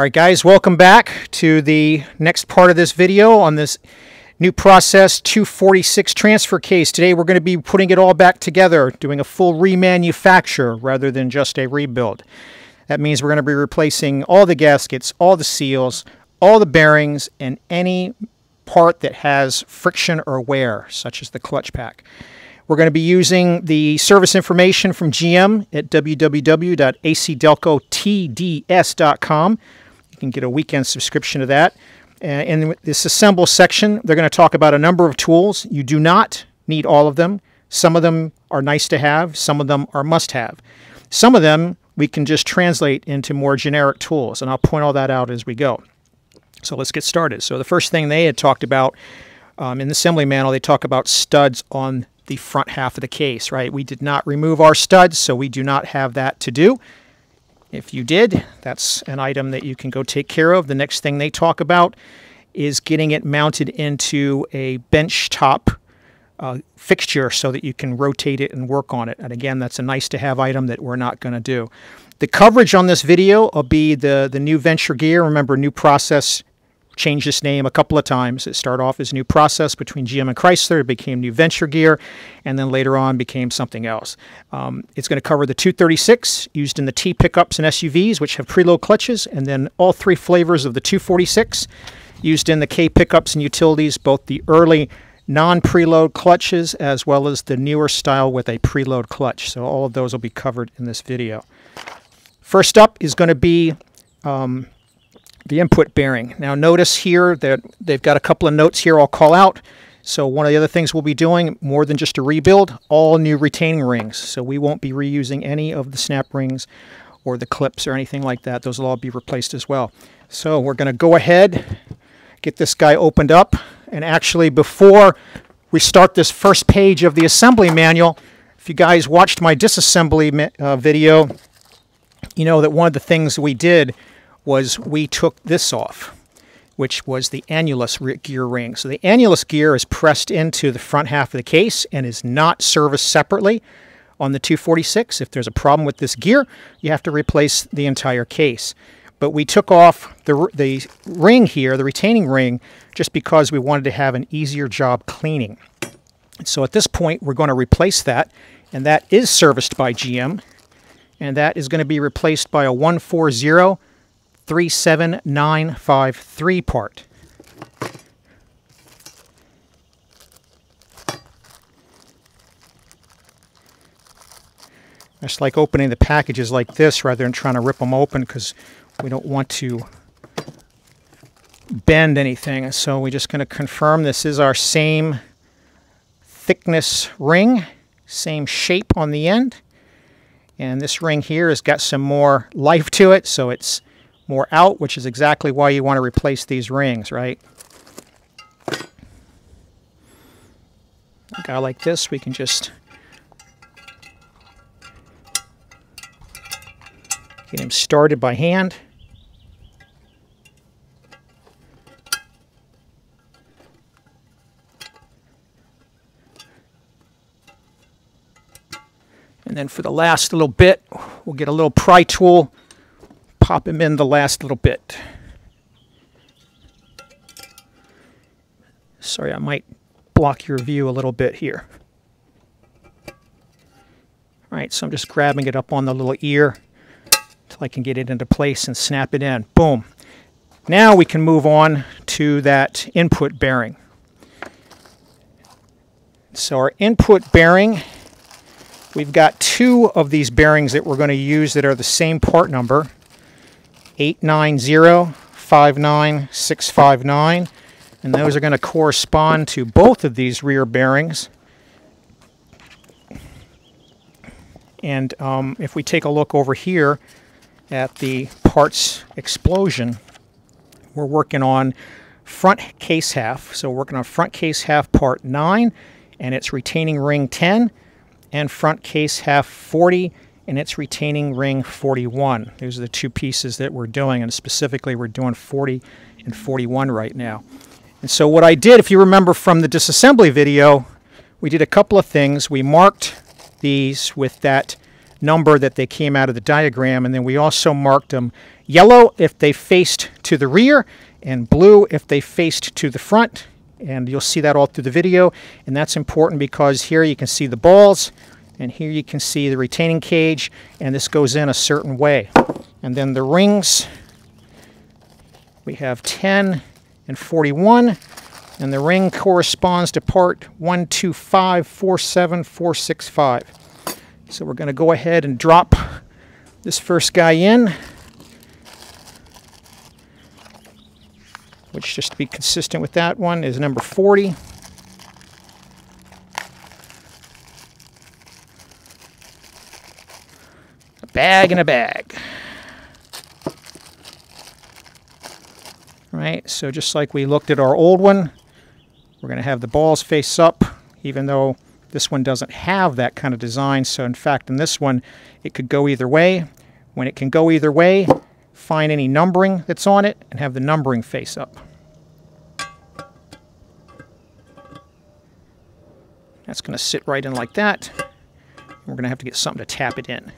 All right, guys, welcome back to the next part of this video on this new process 246 transfer case. Today we're going to be putting it all back together, doing a full remanufacture rather than just a rebuild. That means we're going to be replacing all the gaskets, all the seals, all the bearings, and any part that has friction or wear, such as the clutch pack. We're going to be using the service information from GM at www.acdelcotds.com can get a weekend subscription to that. And in this assemble section, they're going to talk about a number of tools. You do not need all of them. Some of them are nice to have, some of them are must have. Some of them we can just translate into more generic tools, and I'll point all that out as we go. So let's get started. So the first thing they had talked about um, in the assembly manual, they talk about studs on the front half of the case, right? We did not remove our studs, so we do not have that to do. If you did, that's an item that you can go take care of. The next thing they talk about is getting it mounted into a bench top uh, fixture so that you can rotate it and work on it. And again, that's a nice to have item that we're not going to do. The coverage on this video will be the, the new Venture gear. Remember, new process changed its name a couple of times. It started off as a New Process between GM and Chrysler. It became New Venture Gear, and then later on became something else. Um, it's going to cover the 236 used in the T pickups and SUVs, which have preload clutches, and then all three flavors of the 246 used in the K pickups and utilities, both the early non-preload clutches as well as the newer style with a preload clutch. So all of those will be covered in this video. First up is going to be um, the input bearing. Now notice here that they've got a couple of notes here I'll call out. So one of the other things we'll be doing, more than just a rebuild, all new retaining rings. So we won't be reusing any of the snap rings or the clips or anything like that. Those will all be replaced as well. So we're going to go ahead, get this guy opened up. And actually before we start this first page of the assembly manual, if you guys watched my disassembly uh, video, you know that one of the things we did was we took this off, which was the annulus gear ring. So the annulus gear is pressed into the front half of the case and is not serviced separately on the 246. If there's a problem with this gear, you have to replace the entire case. But we took off the, the ring here, the retaining ring, just because we wanted to have an easier job cleaning. So at this point, we're going to replace that, and that is serviced by GM, and that is going to be replaced by a 140 37953 part. Just like opening the packages like this rather than trying to rip them open because we don't want to bend anything. So we're just going to confirm this is our same thickness ring, same shape on the end. And this ring here has got some more life to it, so it's more out, which is exactly why you want to replace these rings, right? A guy like this, we can just get him started by hand. And then for the last little bit, we'll get a little pry tool pop him in the last little bit. Sorry, I might block your view a little bit here. All right, so I'm just grabbing it up on the little ear until I can get it into place and snap it in. Boom. Now we can move on to that input bearing. So our input bearing, we've got two of these bearings that we're going to use that are the same part number. 890-59659 and those are going to correspond to both of these rear bearings. And um, if we take a look over here at the parts explosion, we're working on front case half. So we're working on front case half part 9 and it's retaining ring 10 and front case half 40 and it's retaining ring 41. Those are the two pieces that we're doing, and specifically we're doing 40 and 41 right now. And so what I did, if you remember from the disassembly video, we did a couple of things. We marked these with that number that they came out of the diagram. And then we also marked them yellow if they faced to the rear and blue if they faced to the front. And you'll see that all through the video. And that's important because here you can see the balls and here you can see the retaining cage and this goes in a certain way. And then the rings, we have 10 and 41 and the ring corresponds to part 12547465. So we're going to go ahead and drop this first guy in, which just to be consistent with that one is number 40. Bag in a bag. Right, so just like we looked at our old one, we're going to have the balls face up, even though this one doesn't have that kind of design. So in fact, in this one, it could go either way. When it can go either way, find any numbering that's on it and have the numbering face up. That's going to sit right in like that. We're going to have to get something to tap it in.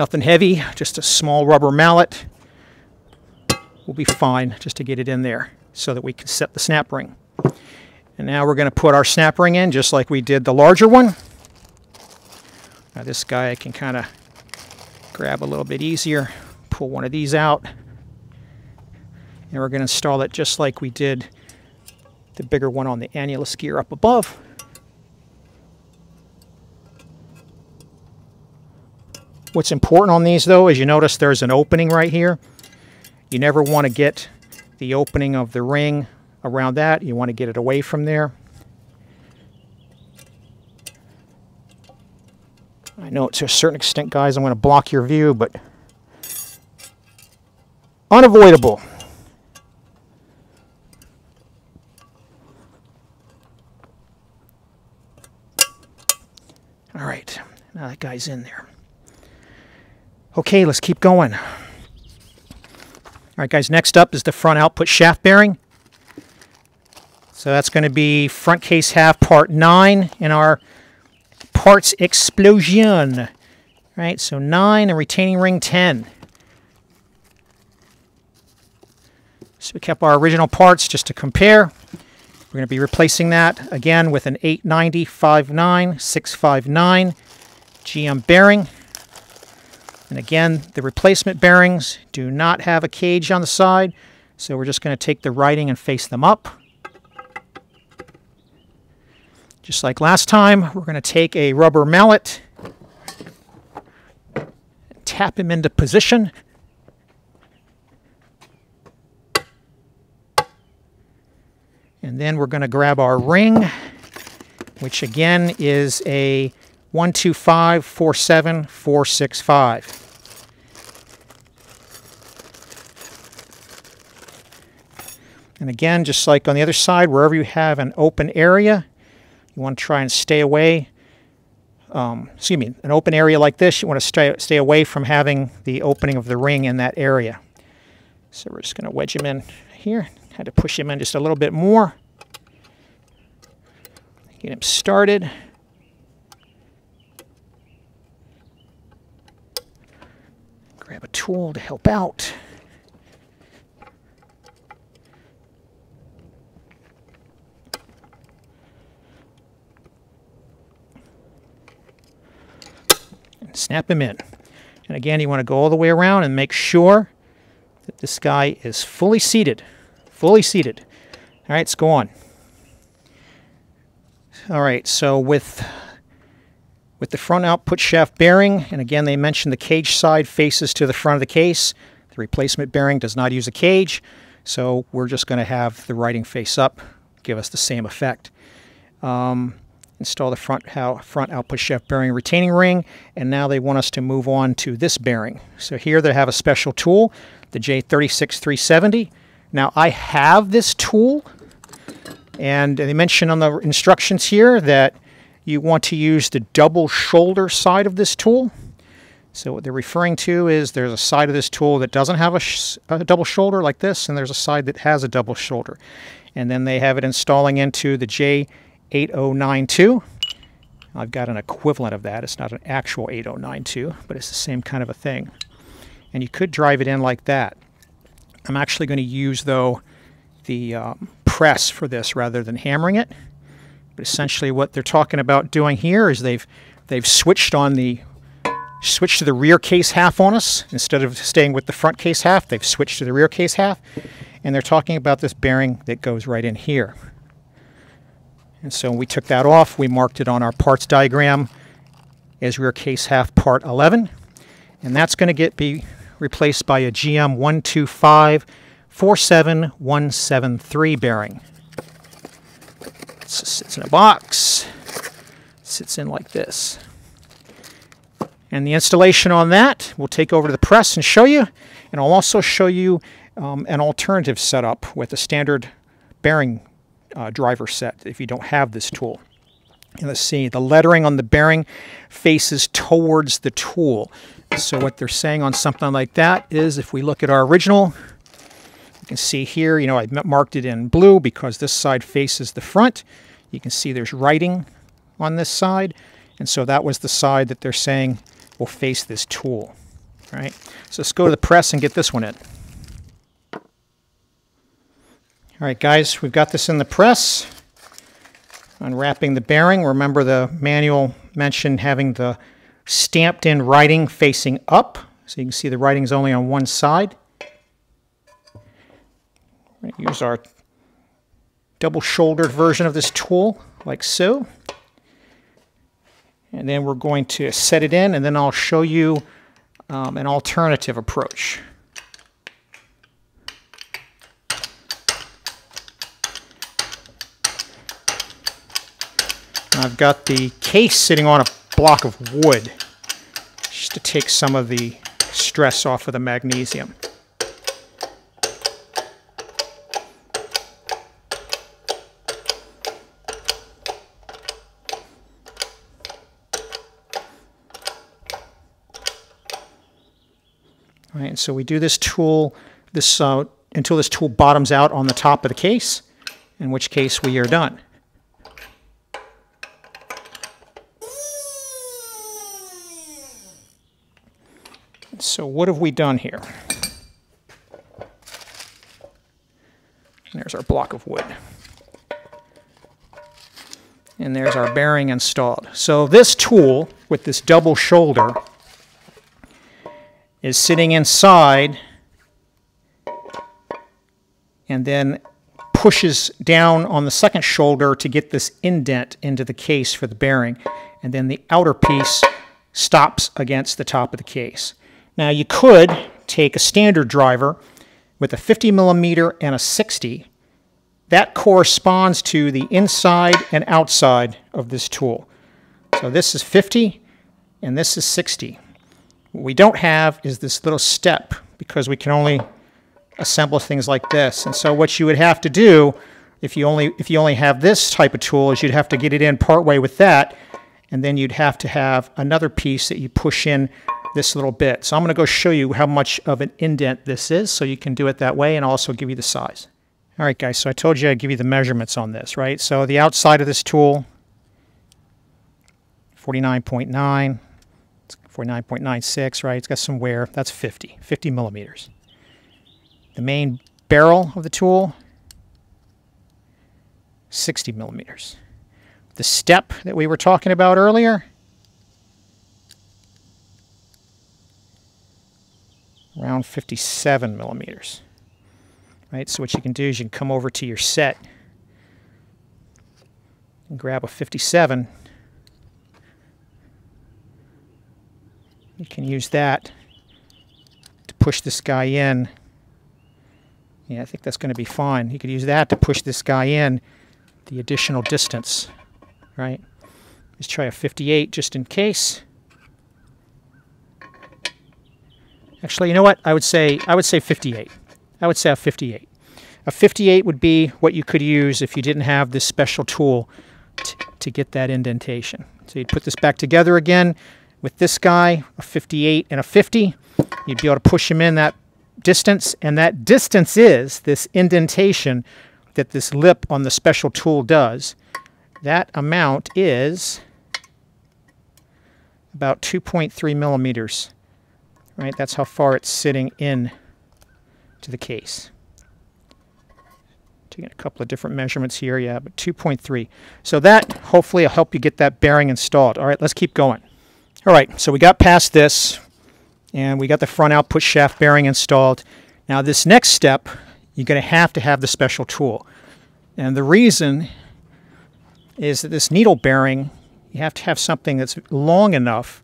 Nothing heavy, just a small rubber mallet. Will be fine just to get it in there so that we can set the snap ring. And now we're going to put our snap ring in just like we did the larger one. Now this guy I can kind of grab a little bit easier, pull one of these out. And we're going to install it just like we did the bigger one on the annulus gear up above. What's important on these though is you notice there's an opening right here. You never want to get the opening of the ring around that. You want to get it away from there. I know to a certain extent, guys, I'm going to block your view, but unavoidable. All right, now that guy's in there. Okay, let's keep going. All right, guys, next up is the front output shaft bearing. So that's going to be front case half part 9 in our parts explosion. All right, so 9 and retaining ring 10. So we kept our original parts just to compare. We're going to be replacing that again with an 890 59 659 GM bearing. And again, the replacement bearings do not have a cage on the side, so we're just going to take the writing and face them up. Just like last time, we're going to take a rubber mallet, tap him into position. And then we're going to grab our ring, which again is a 125 And again, just like on the other side, wherever you have an open area, you want to try and stay away. Um, excuse me, an open area like this, you want to stay, stay away from having the opening of the ring in that area. So we're just going to wedge him in here. Had to push him in just a little bit more. Get him started. Grab a tool to help out. Snap him in. And again, you want to go all the way around and make sure that this guy is fully seated. Fully seated. All right, let's go on. All right, so with with the front output shaft bearing, and again, they mentioned the cage side faces to the front of the case. The replacement bearing does not use a cage, so we're just going to have the writing face up, give us the same effect. Um, install the front, front output shaft bearing retaining ring, and now they want us to move on to this bearing. So here they have a special tool, the J36370. Now I have this tool, and they mention on the instructions here that you want to use the double shoulder side of this tool. So what they're referring to is there's a side of this tool that doesn't have a, a, double shoulder like this, and there's a side that has a double shoulder. And then they have it installing into the J8092. I've got an equivalent of that. It's not an actual 8092, but it's the same kind of a thing. And you could drive it in like that. I'm actually going to use, though, the um, press for this rather than hammering it. But essentially what they're talking about doing here is they've they've switched on the switched to the rear case half on us. Instead of staying with the front case half, they've switched to the rear case half. And they're talking about this bearing that goes right in here. And so we took that off. We marked it on our parts diagram as rear case half part 11. And that's going to get be replaced by a GM 125 47173 bearing. It sits in a box, sits in like this. And the installation on that, we'll take over to the press and show you. And I'll also show you um, an alternative setup with a standard bearing uh, driver set if you don't have this tool. And let's see, the lettering on the bearing faces towards the tool. So what they're saying on something like that is if we look at our original, you can see here, you know, I marked it in blue because this side faces the front. You can see there's writing on this side. And so that was the side that they're saying will face this tool. right? so let's go to the press and get this one in. All right, guys, we've got this in the press. Unwrapping the bearing. Remember the manual mentioned having the stamped in writing facing up. So you can see the writing's only on one side. use our double-shouldered version of this tool, like so. And then we're going to set it in, and then I'll show you um, an alternative approach. I've got the case sitting on a block of wood just to take some of the stress off of the magnesium. All right, so we do this tool this uh, until this tool bottoms out on the top of the case, in which case we are done. So what have we done here? There's our block of wood. And there's our bearing installed. So this tool with this double shoulder is sitting inside and then pushes down on the second shoulder to get this indent into the case for the bearing. And then the outer piece stops against the top of the case. Now you could take a standard driver with a 50 millimeter and a 60. That corresponds to the inside and outside of this tool. So this is 50 and this is 60. What we don't have is this little step because we can only assemble things like this. And so what you would have to do if you only if you only have this type of tool is you'd have to get it in partway with that and then you'd have to have another piece that you push in this little bit. So I'm going to go show you how much of an indent this is so you can do it that way and also give you the size. All right, guys, so I told you I'd give you the measurements on this, right? So the outside of this tool, 49.9, 49.96, right? It's got some wear. That's 50, 50 millimeters. The main barrel of the tool, 60 millimeters. The step that we were talking about earlier, around 57 millimeters. Right, so what you can do is you can come over to your set and grab a 57. You can use that to push this guy in. Yeah, I think that's going to be fine. You could use that to push this guy in the additional distance, right? Let's try a 58 just in case. Actually, you know what? I would say I would say 58. I would say a 58. A 58 would be what you could use if you didn't have this special tool to get that indentation. So you'd put this back together again, With this guy, a 58 and a 50, you'd be able to push him in that distance, and that distance is this indentation that this lip on the special tool does. That amount is about 2.3 millimeters. Right, that's how far it's sitting in to the case. Taking a couple of different measurements here, yeah, but 2.3. So that hopefully will help you get that bearing installed. All right, let's keep going. All right, so we got past this, and we got the front output shaft bearing installed. Now this next step, you're going to have to have the special tool. And the reason is that this needle bearing, you have to have something that's long enough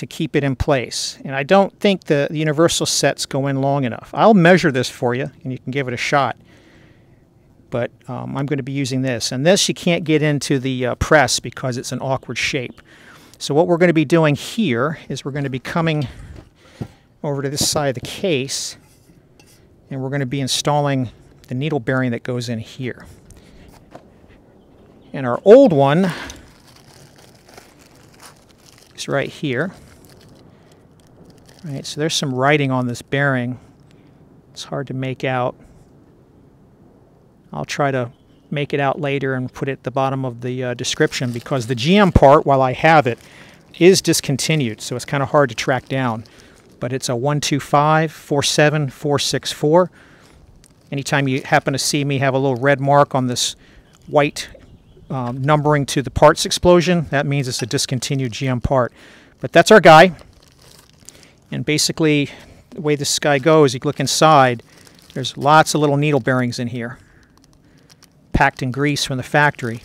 to keep it in place. And I don't think the, the universal sets go in long enough. I'll measure this for you, and you can give it a shot. But um, I'm going to be using this. And this you can't get into the uh, press because it's an awkward shape. So what we're going to be doing here is we're going to be coming over to this side of the case, and we're going to be installing the needle bearing that goes in here. And our old one is right here. Right, so there's some writing on this bearing. It's hard to make out. I'll try to make it out later and put it at the bottom of the uh, description because the GM part, while I have it, is discontinued, so it's kind of hard to track down. But it's a 125-47464. Anytime you happen to see me have a little red mark on this white um, numbering to the parts explosion, that means it's a discontinued GM part. But that's our guy. And basically, the way this guy goes, you look inside, there's lots of little needle bearings in here, packed in grease from the factory.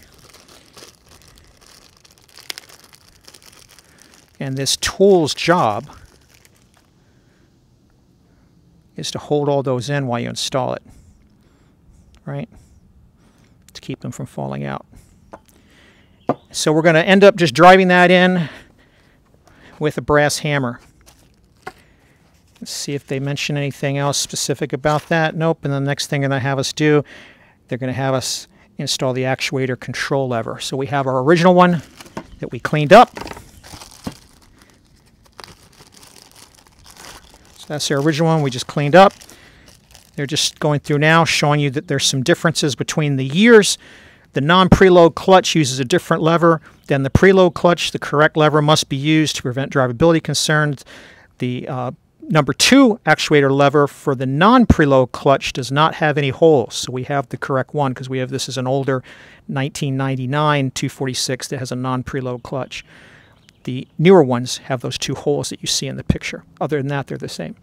And this tool's job is to hold all those in while you install it, right? To keep them from falling out. So we're going to end up just driving that in with a brass hammer. See if they mention anything else specific about that. Nope. And the next thing they're going to have us do, they're going to have us install the actuator control lever. So we have our original one that we cleaned up. So that's the original one we just cleaned up. They're just going through now showing you that there's some differences between the years. The non-preload clutch uses a different lever than the preload clutch. The correct lever must be used to prevent drivability concerns. The uh, Number two actuator lever for the non-preload clutch does not have any holes, so we have the correct one because we have this is an older 1999 246 that has a non-preload clutch. The newer ones have those two holes that you see in the picture. Other than that, they're the same.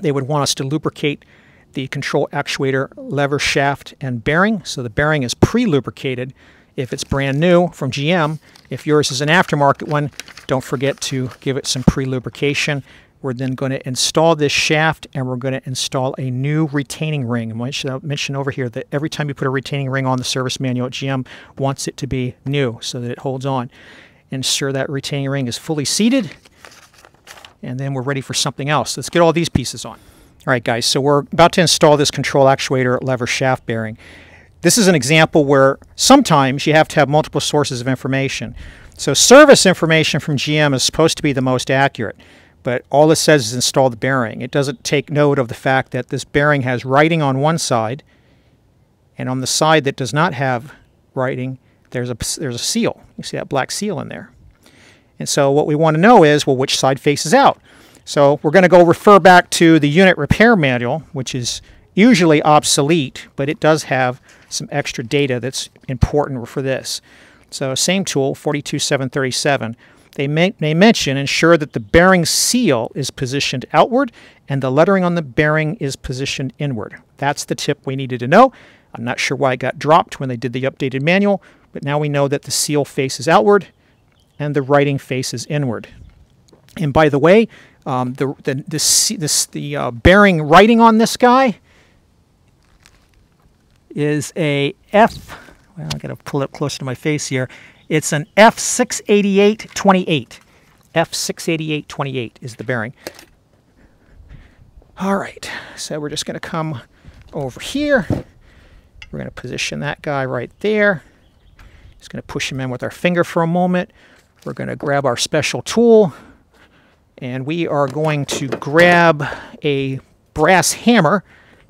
They would want us to lubricate the control actuator lever shaft and bearing, so the bearing is pre-lubricated if it's brand new from GM. If yours is an aftermarket one, don't forget to give it some pre-lubrication we're then going to install this shaft and we're going to install a new retaining ring. I should mention over here that every time you put a retaining ring on the service manual, GM wants it to be new so that it holds on. Ensure that retaining ring is fully seated and then we're ready for something else. Let's get all these pieces on. All right, guys, so we're about to install this control actuator lever shaft bearing. This is an example where sometimes you have to have multiple sources of information. So service information from GM is supposed to be the most accurate but all it says is install the bearing. It doesn't take note of the fact that this bearing has writing on one side, and on the side that does not have writing, there's a, there's a seal. You see that black seal in there. And so what we want to know is, well, which side faces out? So we're going to go refer back to the unit repair manual, which is usually obsolete, but it does have some extra data that's important for this. So same tool, 42737. They, may, mention ensure that the bearing seal is positioned outward and the lettering on the bearing is positioned inward. That's the tip we needed to know. I'm not sure why it got dropped when they did the updated manual, but now we know that the seal faces outward and the writing faces inward. And by the way, um, the, the, the, this, the uh, bearing writing on this guy is a F, well, I gotta pull it closer to my face here, it's an F68828. F68828 is the bearing. All right, so we're just going to come over here. We're going to position that guy right there. Just going to push him in with our finger for a moment. we're going to grab our special tool and we are going to grab a brass hammer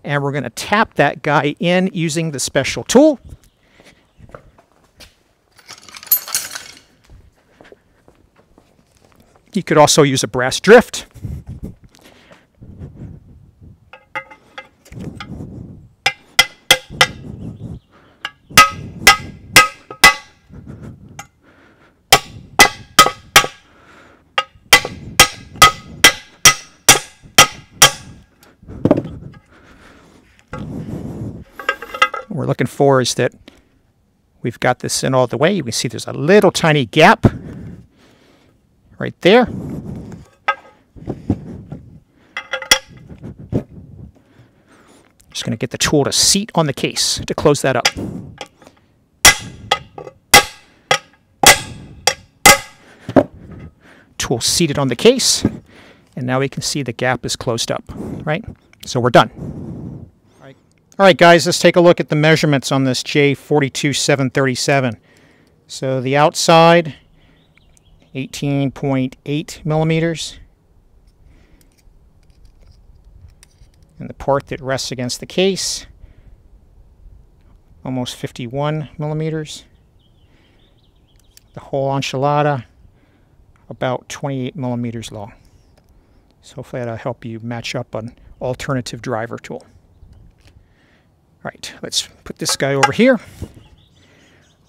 and we're going to tap that guy in using the special tool. You could also use a brass drift. What we're looking for is that we've got this in all the way. You can see there's a little tiny gap right there. Just going to get the tool to seat on the case to close that up. Tool seated on the case, and now we can see the gap is closed up, right? So we're done. All right, All right guys, let's take a look at the measurements on this J42737. So the outside 18.8 millimeters. And the part that rests against the case, almost 51 millimeters. The whole enchilada, about 28 millimeters long. So hopefully that'll help you match up an alternative driver tool. All right, let's put this guy over here.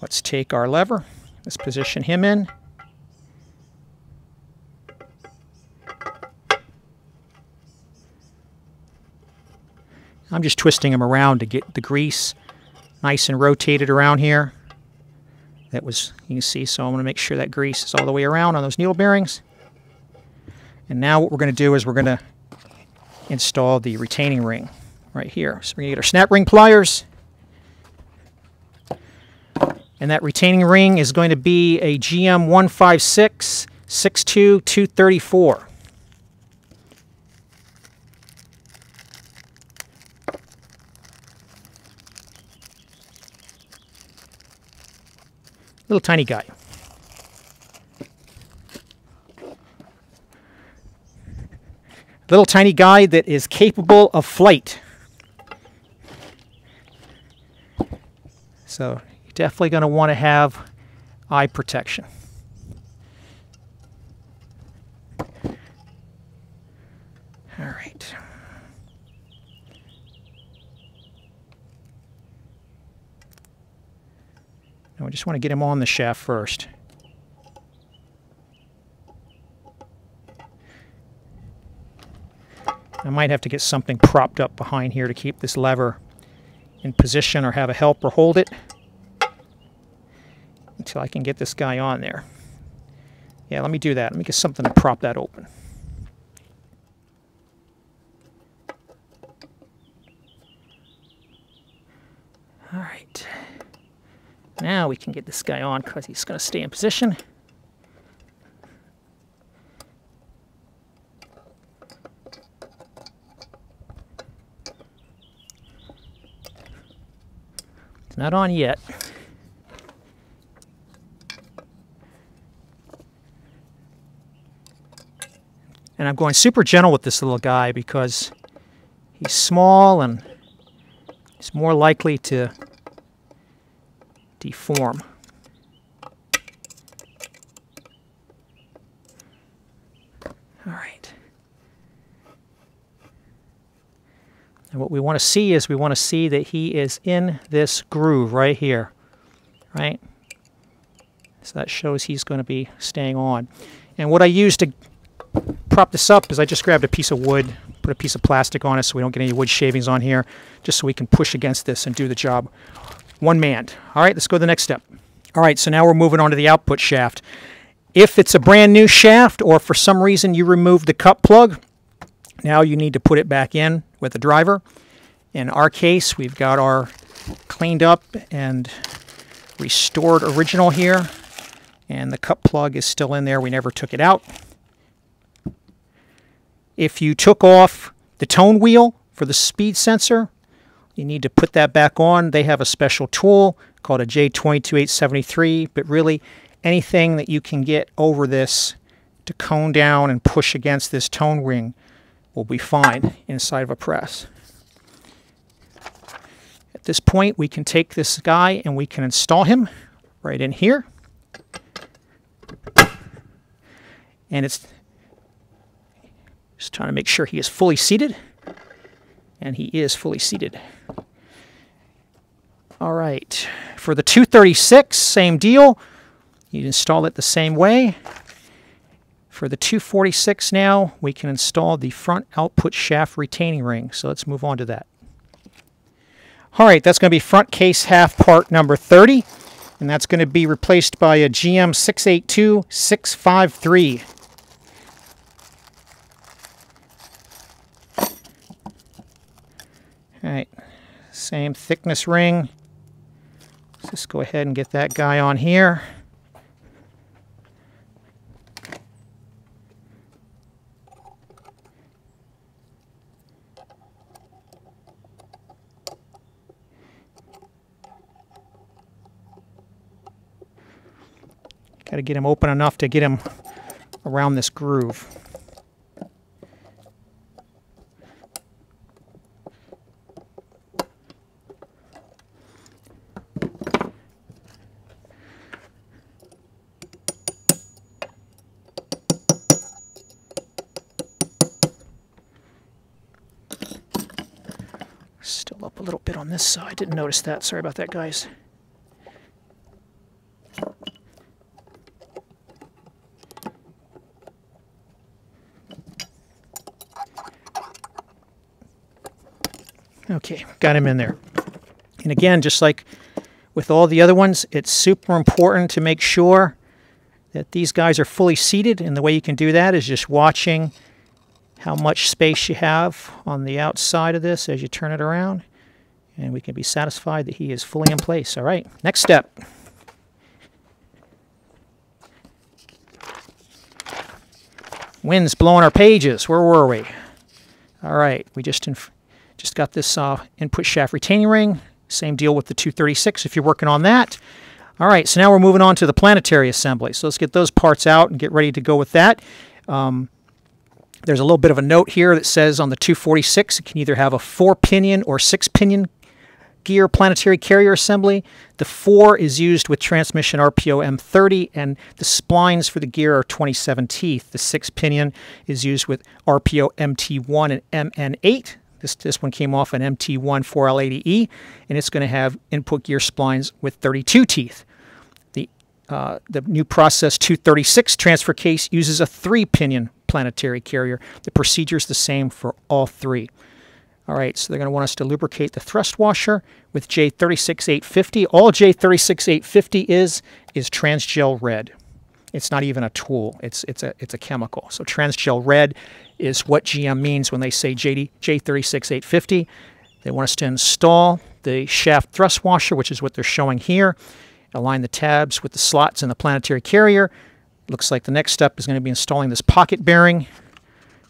Let's take our lever. Let's position him in. I'm just twisting them around to get the grease nice and rotated around here. That was, you can see, so I'm going to make sure that grease is all the way around on those needle bearings. And now what we're going to do is we're going to install the retaining ring right here. So we're going to get our snap ring pliers. And that retaining ring is going to be a GM 156 62234. Little tiny guy. Little tiny guy that is capable of flight. So you're definitely going to want to have eye protection. All right. Now we just want to get him on the shaft first. I might have to get something propped up behind here to keep this lever in position or have a helper hold it until I can get this guy on there. Yeah, let me do that. Let me get something to prop that open. All right. Now we can get this guy on because he's going to stay in position. It's not on yet. And I'm going super gentle with this little guy because he's small and he's more likely to deform. All right. And what we want to see is we want to see that he is in this groove right here, right? So that shows he's going to be staying on. And what I use to prop this up is I just grabbed a piece of wood, put a piece of plastic on it so we don't get any wood shavings on here, just so we can push against this and do the job one manned. All right, let's go to the next step. All right, so now we're moving on to the output shaft. If it's a brand new shaft or for some reason you removed the cup plug, now you need to put it back in with the driver. In our case, we've got our cleaned up and restored original here, and the cup plug is still in there. We never took it out. If you took off the tone wheel for the speed sensor, you need to put that back on. They have a special tool called a J22873, but really anything that you can get over this to cone down and push against this tone ring will be fine inside of a press. At this point, we can take this guy and we can install him right in here. And it's just trying to make sure he is fully seated. And he is fully seated. All right. For the 236, same deal. You install it the same way. For the 246 now, we can install the front output shaft retaining ring. So let's move on to that. All right, that's going to be front case half part number 30. And that's going to be replaced by a GM 682653. All right, same thickness ring. Just go ahead and get that guy on here. Got to get him open enough to get him around this groove. Still up a this side. Didn't notice that. Sorry about that, guys. Okay, got him in there. And again, just like with all the other ones, it's super important to make sure that these guys are fully seated. And the way you can do that is just watching how much space you have on the outside of this as you turn it around. And we can be satisfied that he is fully in place. All right, next step. Wind's blowing our pages. Where were we? All right, we just just got this uh, input shaft retaining ring. Same deal with the 236 if you're working on that. All right, so now we're moving on to the planetary assembly. So let's get those parts out and get ready to go with that. Um, there's a little bit of a note here that says on the 246 it can either have a four pinion or six pinion gear planetary carrier assembly. The 4 is used with transmission RPO M30, and the splines for the gear are 27 teeth. The 6 pinion is used with RPO MT1 and MN8. This, this one came off an MT1 4L80E, and it's going to have input gear splines with 32 teeth. The, uh, the new Process 236 transfer case uses a three pinion planetary carrier. The procedure is the same for all three. All right, so they're going to want us to lubricate the thrust washer with J36850. All J36850 is is Transjel Red. It's not even a tool. It's it's a it's a chemical. So Transjel Red is what GM means when they say JD, J36850. They want us to install the shaft thrust washer, which is what they're showing here. Align the tabs with the slots in the planetary carrier. Looks like the next step is going to be installing this pocket bearing.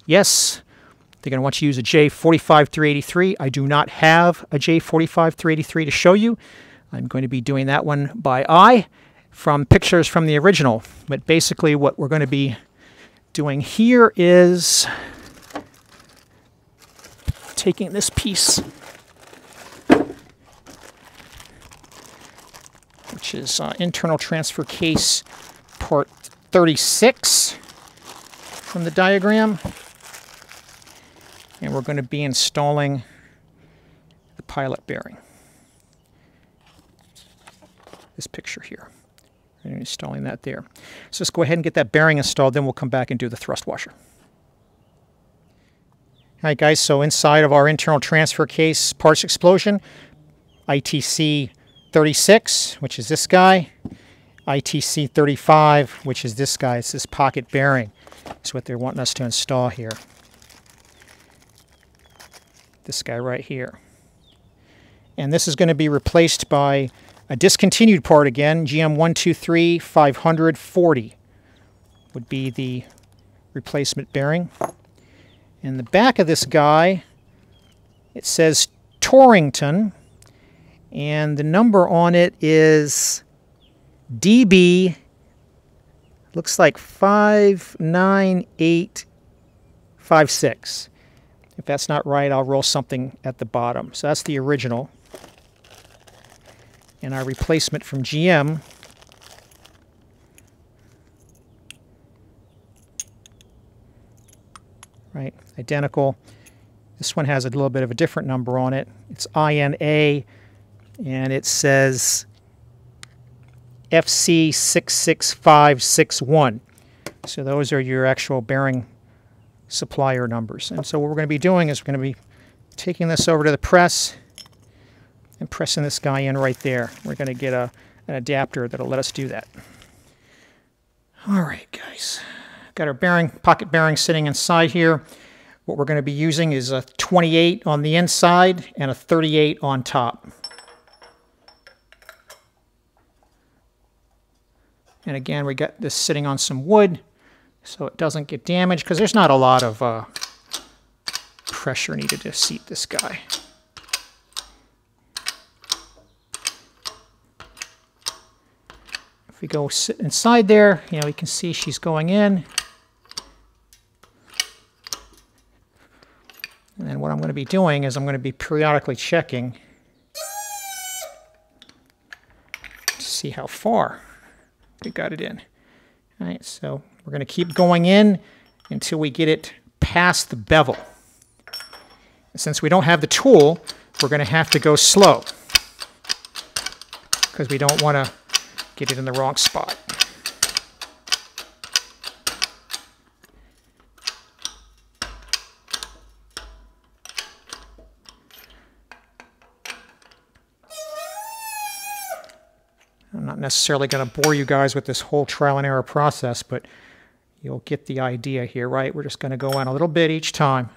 Yes, they're going to want you to use a J45383. I do not have a J45383 to show you. I'm going to be doing that one by eye from pictures from the original. But basically what we're going to be doing here is taking this piece, which is uh, internal transfer case part 36 from the diagram and we're going to be installing the pilot bearing. This picture here. Installing that there. So let's go ahead and get that bearing installed, then we'll come back and do the thrust washer. All right, guys, so inside of our internal transfer case parts explosion, ITC 36, which is this guy, ITC 35, which is this guy. It's this pocket bearing. It's what they're wanting us to install here this guy right here. And this is going to be replaced by a discontinued part again, GM123 540 would be the replacement bearing. In the back of this guy, it says Torrington, and the number on it is DB looks like 59856. If that's not right, I'll roll something at the bottom. So that's the original. And our replacement from GM right? Identical. This one has a little bit of a different number on it. It's INA, and it says FC66561. So those are your actual bearing supplier numbers. And so what we're going to be doing is we're going to be taking this over to the press and pressing this guy in right there. We're going to get a, an adapter that'll let us do that. All right, guys. Got our bearing, pocket bearing sitting inside here. What we're going to be using is a 28 on the inside and a 38 on top. And again, we got this sitting on some wood so it doesn't get damaged because there's not a lot of uh, pressure needed to seat this guy. If we go sit inside there, you know, we can see she's going in. And then what I'm going to be doing is I'm going to be periodically checking to see how far we got it in. All right, so we're going to keep going in until we get it past the bevel. Since we don't have the tool, we're going to have to go slow because we don't want to get it in the wrong spot. I'm not necessarily going to bore you guys with this whole trial and error process, but you'll get the idea here, right? We're just going to go in a little bit each time.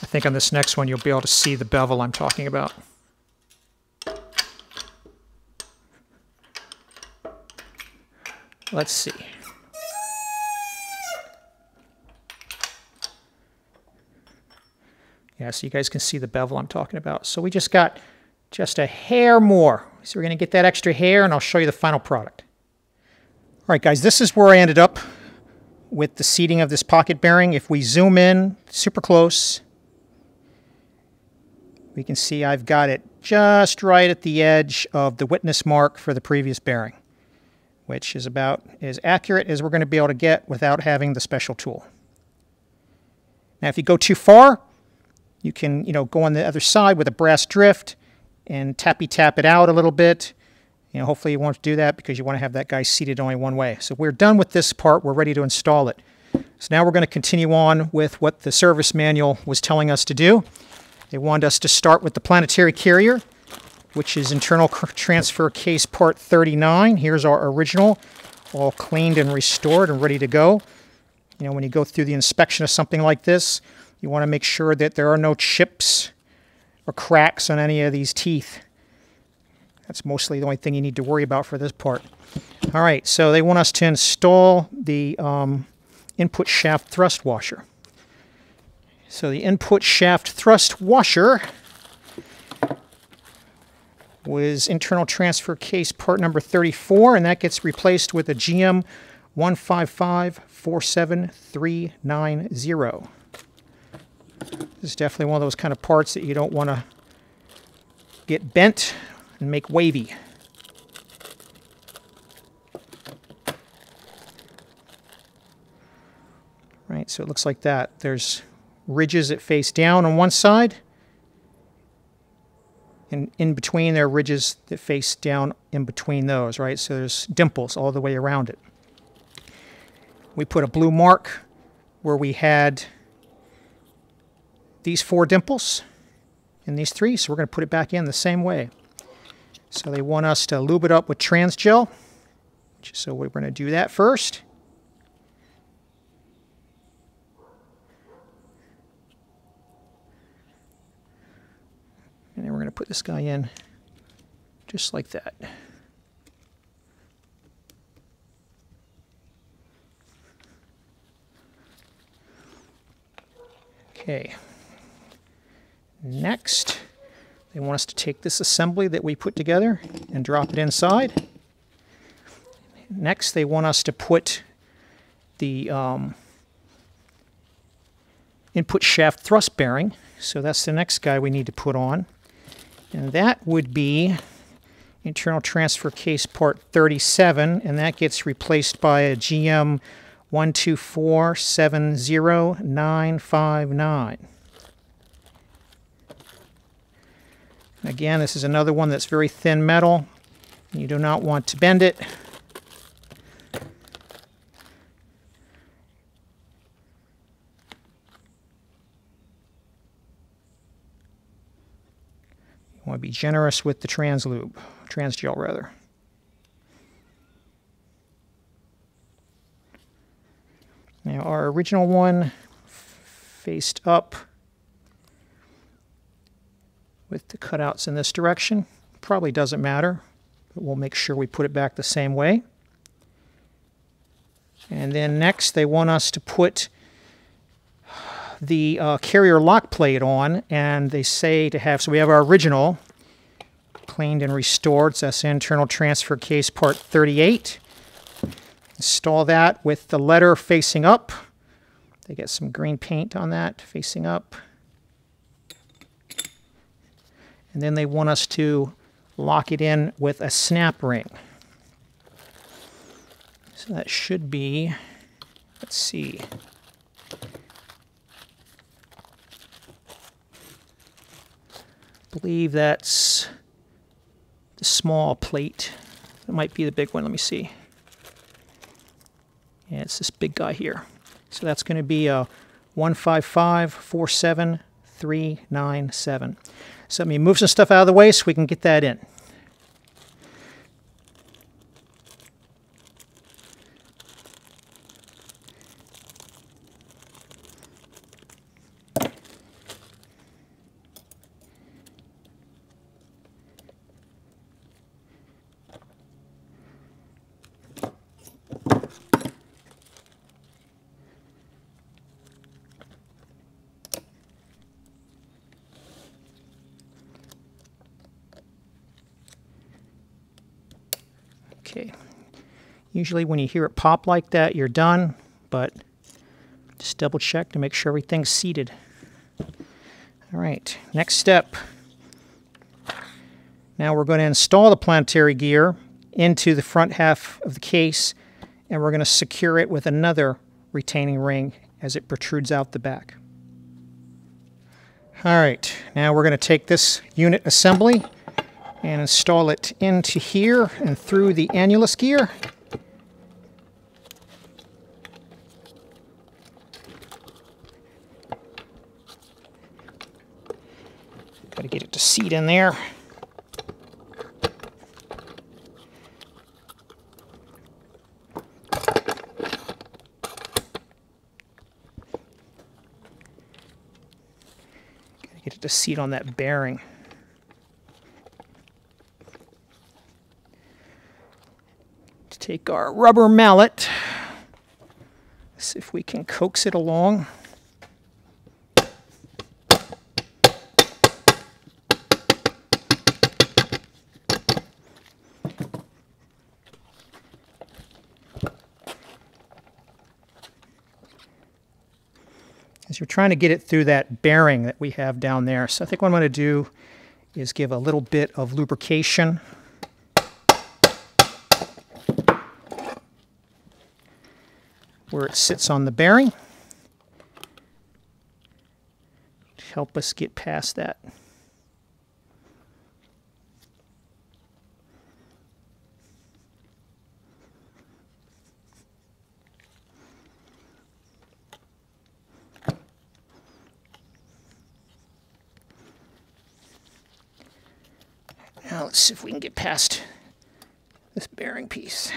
I think on this next one you'll be able to see the bevel I'm talking about. Let's see. Yeah, so you guys can see the bevel I'm talking about. So we just got just a hair more. So we're going to get that extra hair, and I'll show you the final product. All right, guys, this is where I ended up with the seating of this pocket bearing. If we zoom in super close, we can see I've got it just right at the edge of the witness mark for the previous bearing, which is about as accurate as we're going to be able to get without having the special tool. Now, if you go too far, you can, you know, go on the other side with a brass drift and tappy tap it out a little bit. You know, hopefully you won't do that because you want to have that guy seated only one way. So we're done with this part. We're ready to install it. So now we're going to continue on with what the service manual was telling us to do. They wanted us to start with the planetary carrier, which is internal transfer case part 39. Here's our original, all cleaned and restored and ready to go. You know, when you go through the inspection of something like this, you want to make sure that there are no chips or cracks on any of these teeth. That's mostly the only thing you need to worry about for this part. All right, so they want us to install the um, input shaft thrust washer. So the input shaft thrust washer was internal transfer case part number 34, and that gets replaced with a GM 155-47390. This is definitely one of those kind of parts that you don't want to get bent and make wavy. Right, so it looks like that. There's ridges that face down on one side, and in between there are ridges that face down in between those, right? So there's dimples all the way around it. We put a blue mark where we had these four dimples and these three, so we're going to put it back in the same way. So they want us to lube it up with Transjel, so we're going to do that first. And then we're going to put this guy in just like that. Okay. Next, they want us to take this assembly that we put together and drop it inside. Next, they want us to put the um, input shaft thrust bearing. So that's the next guy we need to put on. And that would be internal transfer case part 37, and that gets replaced by a GM 124705959. Again, this is another one that's very thin metal. You do not want to bend it. You want to be generous with the trans lube, Transjel rather. Now our original one faced up with the cutouts in this direction. Probably doesn't matter, but we'll make sure we put it back the same way. And then next they want us to put the uh, carrier lock plate on, and they say to have, so we have our original cleaned and restored, so that's internal transfer case part 38. Install that with the letter facing up. They get some green paint on that facing up. And then they want us to lock it in with a snap ring. So that should be, let's see. I believe that's the small plate. It might be the big one. Let me see. Yeah, it's this big guy here. So that's going to be a 15547397. So let me move some stuff out of the way so we can get that in. Okay. Usually when you hear it pop like that, you're done, but just double check to make sure everything's seated. All right, next step. Now we're going to install the planetary gear into the front half of the case, and we're going to secure it with another retaining ring as it protrudes out the back. All right, now we're going to take this unit assembly and install it into here and through the annulus gear. Got to get it to seat in there. Got to get it to seat on that bearing. Take our rubber mallet, see if we can coax it along. As you're trying to get it through that bearing that we have down there. So I think what I'm going to do is give a little bit of lubrication where it sits on the bearing to help us get past that. Now let's see if we can get past this bearing piece.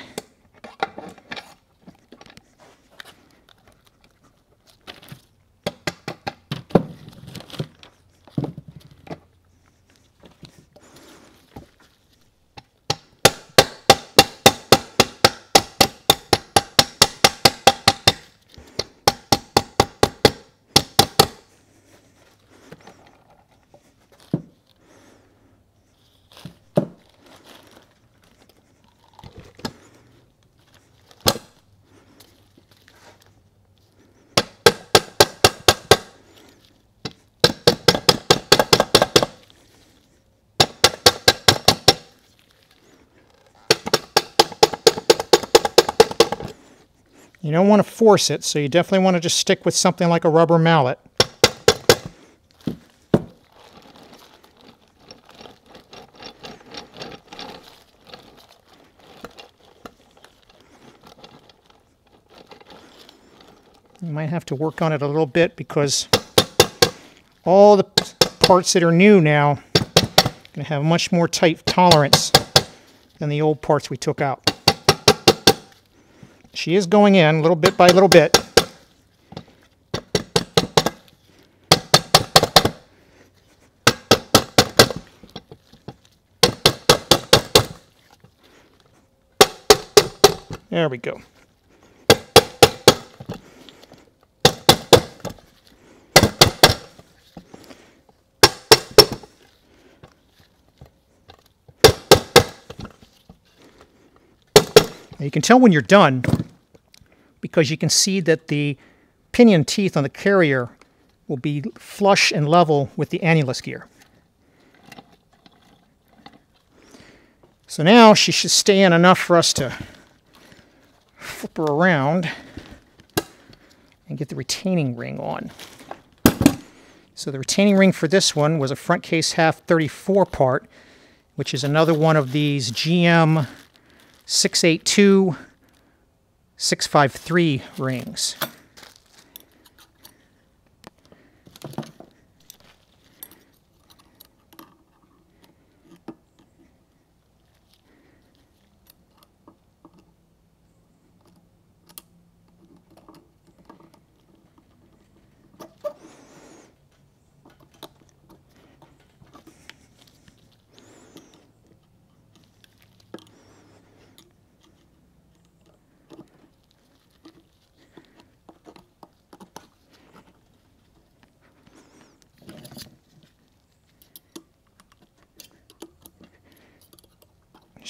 You don't want to force it, so you definitely want to just stick with something like a rubber mallet. You might have to work on it a little bit because all the parts that are new now are going to have much more tight tolerance than the old parts we took out. She is going in little bit by little bit. There we go. You can tell when you're done because you can see that the pinion teeth on the carrier will be flush and level with the annulus gear. So now she should stay in enough for us to flip her around and get the retaining ring on. So the retaining ring for this one was a front case half 34 part, which is another one of these GM 682, 653 rings.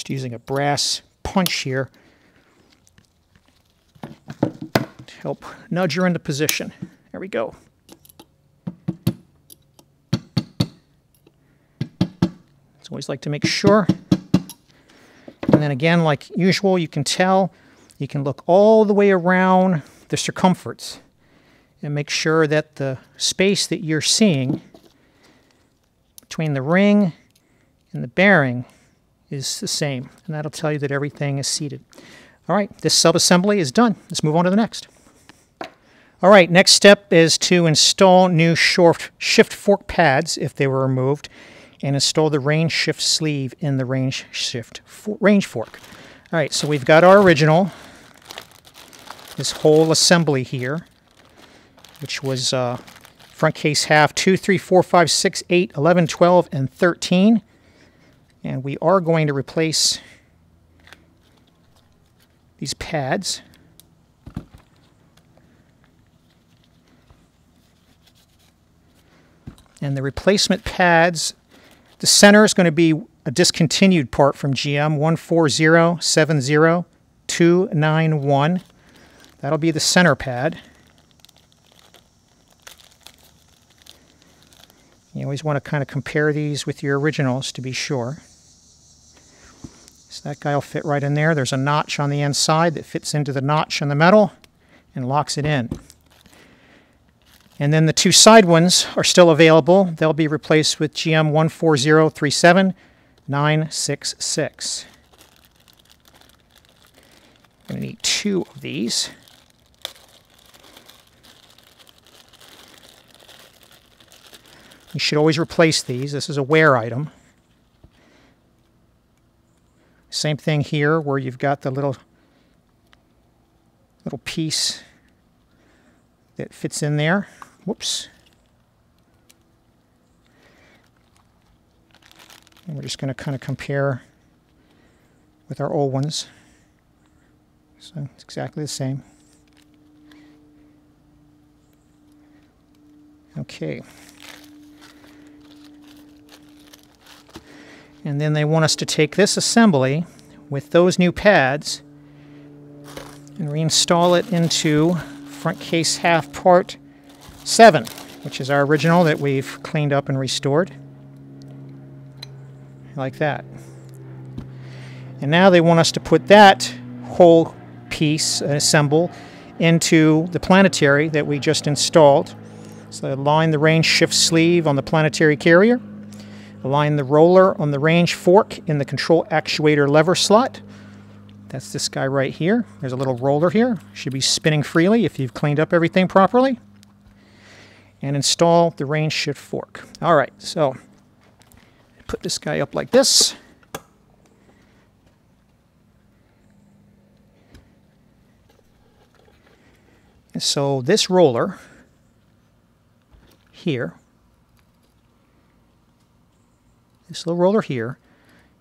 Just using a brass punch here to help nudge her into position. There we go. It's always like to make sure. And then again, like usual, you can tell, you can look all the way around the circumference and make sure that the space that you're seeing between the ring and the bearing is the same, and that'll tell you that everything is seated. All right, this subassembly is done. Let's move on to the next. All right, next step is to install new short shift fork pads if they were removed and install the range shift sleeve in the range shift range fork. All right, so we've got our original, this whole assembly here, which was uh, front case half 2, 3, 4, 5, 6, 8, 11, 12, and 13. And we are going to replace these pads. And the replacement pads, the center is going to be a discontinued part from GM 14070291. That'll be the center pad. You always want to kind of compare these with your originals to be sure. So that guy will fit right in there. There's a notch on the inside that fits into the notch in the metal and locks it in. And then the two side ones are still available. They'll be replaced with GM 14037966. I'm going to need two of these. You should always replace these. This is a wear item. Same thing here where you've got the little little piece that fits in there. Whoops. And we're just going to kind of compare with our old ones. So it's exactly the same. Okay. And then they want us to take this assembly with those new pads and reinstall it into front case half part 7, which is our original that we've cleaned up and restored. Like that. And now they want us to put that whole piece, and assemble, into the planetary that we just installed. So align the range shift sleeve on the planetary carrier. Align the roller on the range fork in the control actuator lever slot. That's this guy right here. There's a little roller here. Should be spinning freely if you've cleaned up everything properly. And install the range shift fork. All right, so put this guy up like this. And so this roller here, this little roller here,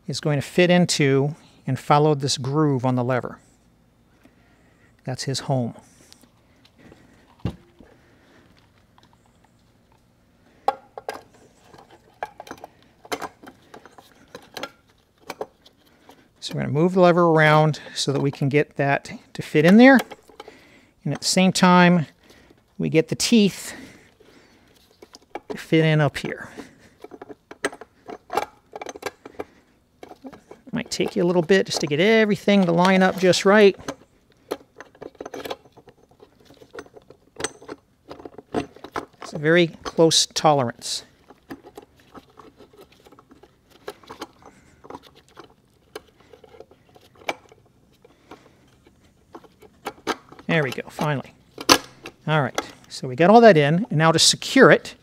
is going to fit into and follow this groove on the lever. That's his home. So we're going to move the lever around so that we can get that to fit in there. And at the same time, we get the teeth to fit in up here. Might take you a little bit just to get everything to line up just right. It's a very close tolerance. There we go, finally. All right, so we got all that in, and now to secure it,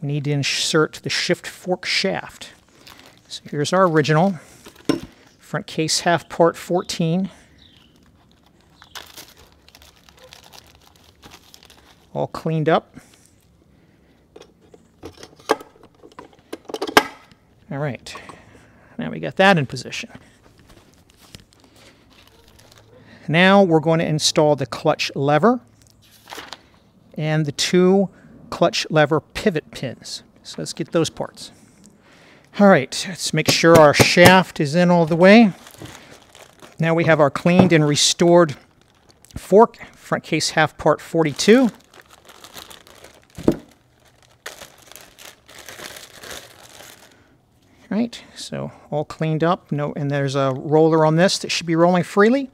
we need to insert the shift fork shaft. So here's our original front case half part 14. All cleaned up. All right, now we got that in position. Now we're going to install the clutch lever and the two clutch lever pivot pins. So let's get those parts. All right, let's make sure our shaft is in all the way. Now we have our cleaned and restored fork, front case half part 42. Right, so all cleaned up. No, and there's a roller on this that should be rolling freely.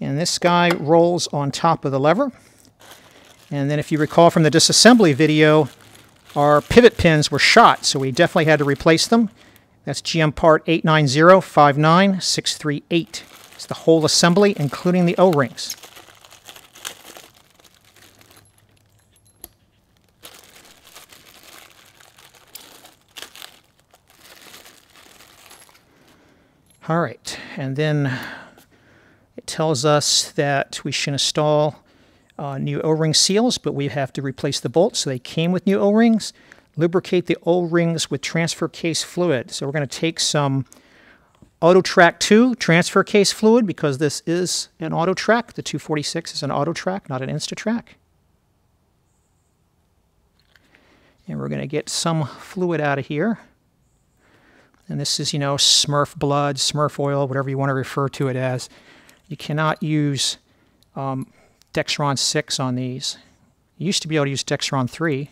And this guy rolls on top of the lever. And then if you recall from the disassembly video, our pivot pins were shot, so we definitely had to replace them. That's GM part 890-59638. It's the whole assembly, including the O-rings. All right, and then it tells us that we should install uh, new O-ring seals, but we have to replace the bolts. So they came with new O-rings. Lubricate the O-rings with transfer case fluid. So we're going to take some Auto-Trak 2 transfer case fluid because this is an Auto-Trak. The 246 is an Auto-Trak, not an Insta-Trac. And we're going to get some fluid out of here. And this is, you know, Smurf blood, Smurf oil, whatever you want to refer to it as. You cannot use um, Dexron 6 on these. You used to be able to use Dexron 3,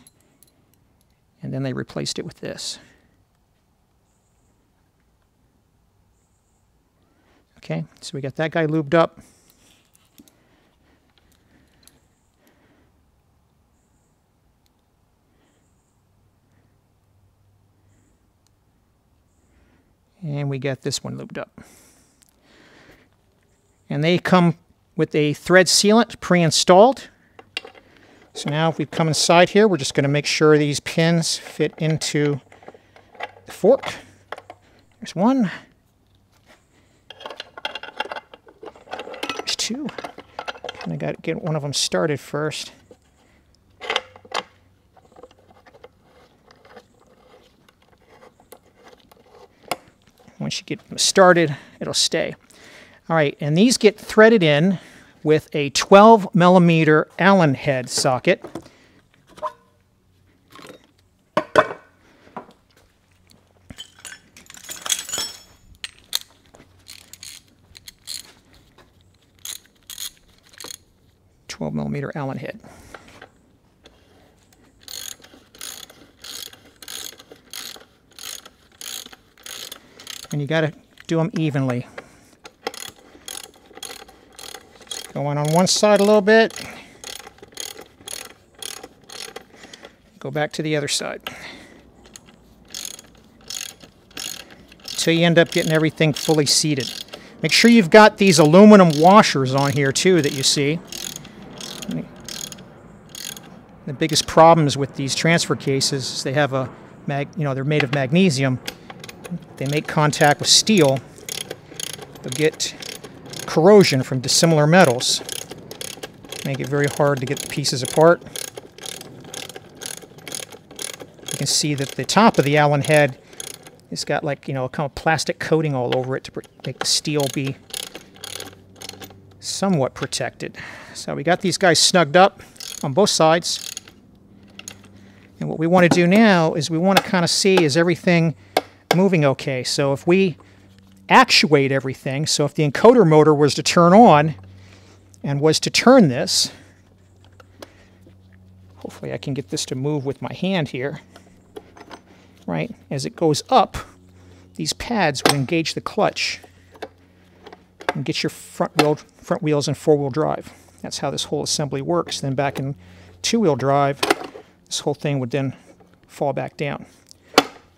and then they replaced it with this. Okay, so we got that guy lubed up. And we got this one lubed up. And they come with a thread sealant pre-installed. So now if we come inside here, we're just going to make sure these pins fit into the fork. There's one. There's two. Kind of got to get one of them started first. Once you get them started, it'll stay. All right, and these get threaded in with a 12 millimeter Allen head socket. Twelve millimeter Allen head. And you got to do them evenly. Going on one side a little bit. Go back to the other side. Until you end up getting everything fully seated. Make sure you've got these aluminum washers on here too that you see. The biggest problems with these transfer cases is they have a mag, you know, they're made of magnesium. They make contact with steel. They'll get corrosion from dissimilar metals. Make it very hard to get the pieces apart. You can see that the top of the Allen head has got like, you know, a kind of plastic coating all over it to make the steel be somewhat protected. So we got these guys snugged up on both sides. And what we want to do now is we want to kind of see is everything moving okay. So if we actuate everything, so if the encoder motor was to turn on and was to turn this, hopefully I can get this to move with my hand here, right? As it goes up, these pads would engage the clutch and get your front wheel front wheels and four-wheel drive. That's how this whole assembly works. Then back in two-wheel drive, this whole thing would then fall back down.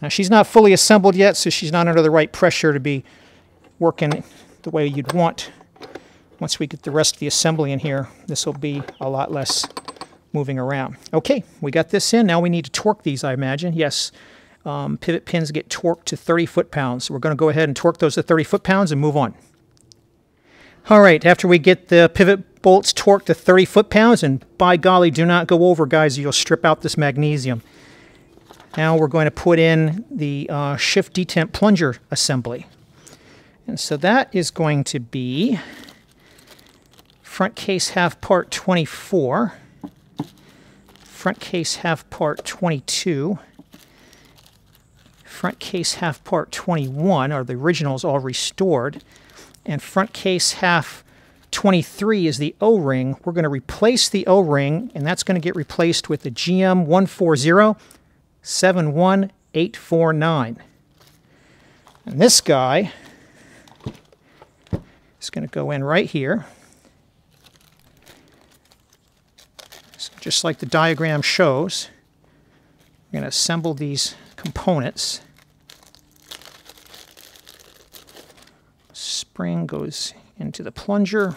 Now she's not fully assembled yet, so she's not under the right pressure to be working the way you'd want. Once we get the rest of the assembly in here, this will be a lot less moving around. Okay, we got this in. Now we need to torque these, I imagine. Yes, um, pivot pins get torqued to 30 foot-pounds. We're going to go ahead and torque those to 30 foot-pounds and move on. All right, after we get the pivot bolts torqued to 30 foot-pounds, and by golly, do not go over, guys, you'll strip out this magnesium. Now we're going to put in the uh, shift detent plunger assembly. And so that is going to be front case half part 24, front case half part 22, front case half part 21 are the originals all restored, and front case half 23 is the O-ring. We're going to replace the O-ring, and that's going to get replaced with the GM 140 71849. And this guy is going to go in right here. So just like the diagram shows, we're going to assemble these components. Spring goes into the plunger.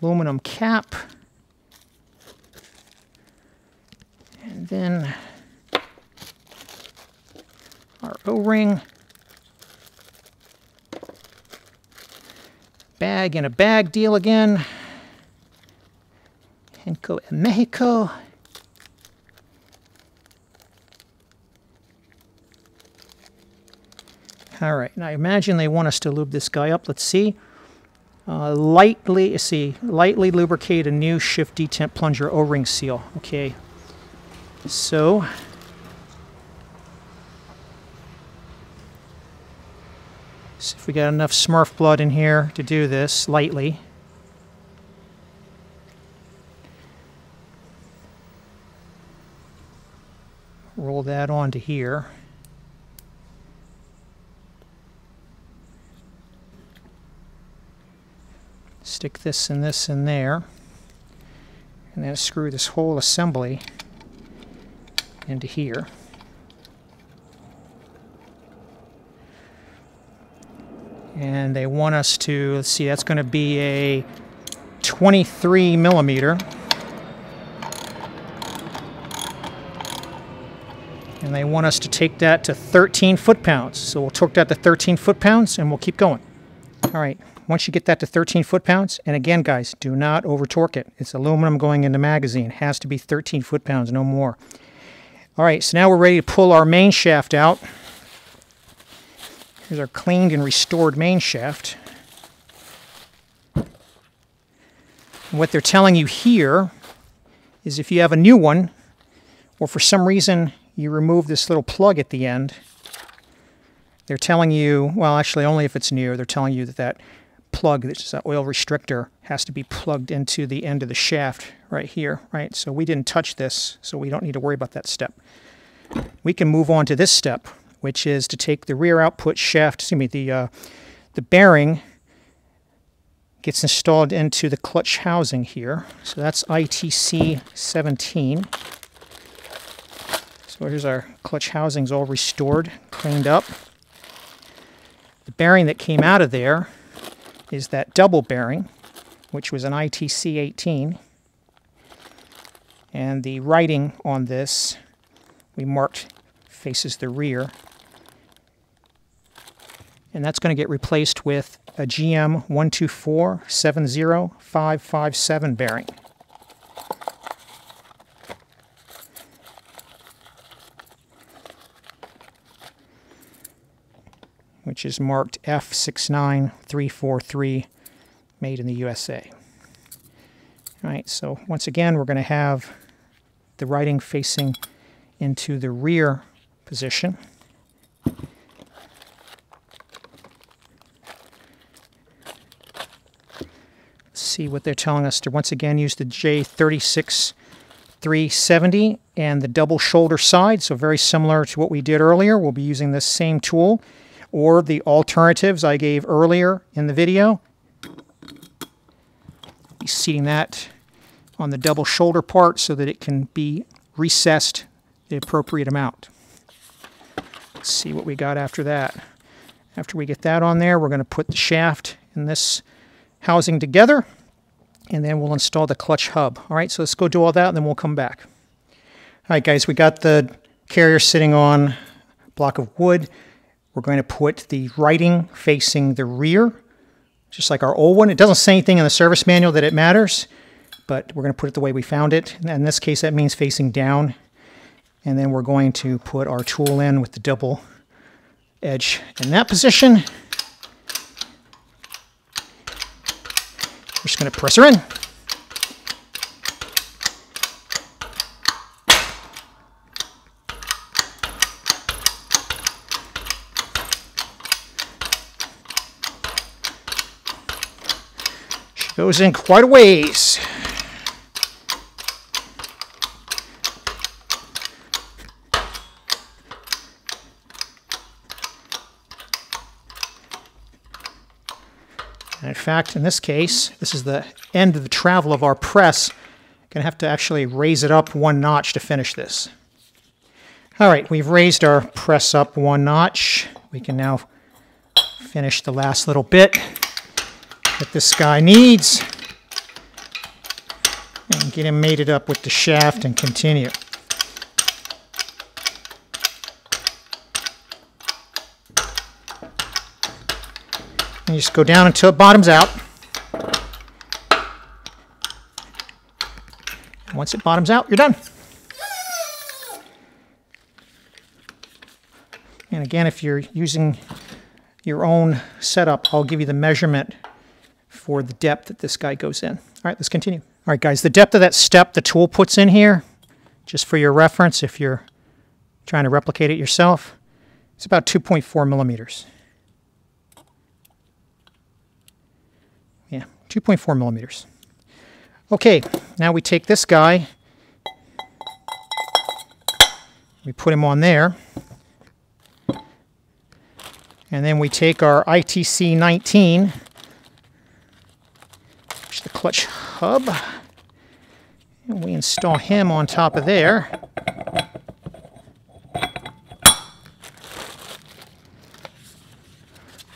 Aluminum cap. And then our O-ring. Bag in a bag deal again. Hecho en Mexico. All right, now I imagine they want us to lube this guy up. Let's see. Uh, lightly, see, lightly lubricate a new shift detent plunger O-ring seal. Okay, so see if we got enough Smurf blood in here to do this lightly. Roll that onto here. Stick this and this in there. And then screw this whole assembly into here. And they want us to, let's see, that's going to be a 23 millimeter. And they want us to take that to 13 foot-pounds. So we'll torque that to 13 foot-pounds and we'll keep going. All right, once you get that to 13 foot-pounds, and again, guys, do not over-torque it. It's aluminum going into magnesium. It has to be 13 foot-pounds, no more. All right, so now we're ready to pull our main shaft out. Here's our cleaned and restored main shaft. And what they're telling you here is if you have a new one, or for some reason you remove this little plug at the end, they're telling you, well, actually only if it's new, they're telling you that that plug, is an oil restrictor, has to be plugged into the end of the shaft right here, right? So we didn't touch this, so we don't need to worry about that step. We can move on to this step, which is to take the rear output shaft, excuse me, the, uh, the bearing gets installed into the clutch housing here. So that's ITC 17. So here's our clutch housings all restored, cleaned up. The bearing that came out of there is that double bearing, which was an ITC 18. And the writing on this we marked faces the rear. And that's going to get replaced with a GM 12470557 bearing. which is marked F69343, made in the USA. All right, so once again, we're going to have the writing facing into the rear position. See what they're telling us to once again use the J36 370 and the double shoulder side, so very similar to what we did earlier. We'll be using this same tool or the alternatives I gave earlier in the video. Be seating that on the double shoulder part so that it can be recessed the appropriate amount. Let's see what we got after that. After we get that on there, we're going to put the shaft in this housing together, and then we'll install the clutch hub. All right, so let's go do all that, and then we'll come back. All right, guys, we got the carrier sitting on block of wood. We're going to put the writing facing the rear, just like our old one. It doesn't say anything in the service manual that it matters, but we're going to put it the way we found it. In this case, that means facing down. And then we're going to put our tool in with the double edge in that position. We're just going to press her in. She goes in quite a ways. Fact, in this case, this is the end of the travel of our press. Going to have to actually raise it up one notch to finish this. All right, we've raised our press up one notch. We can now finish the last little bit that this guy needs and get him mated up with the shaft and continue. And you just go down until it bottoms out. And once it bottoms out, you're done. And again, if you're using your own setup, I'll give you the measurement for the depth that this guy goes in. All right, let's continue. All right, guys, the depth of that step the tool puts in here, just for your reference, if you're trying to replicate it yourself, it's about 2.4 millimeters. 2.4 millimeters. Okay, now we take this guy, we put him on there, and then we take our ITC 19, which is the clutch hub, and we install him on top of there.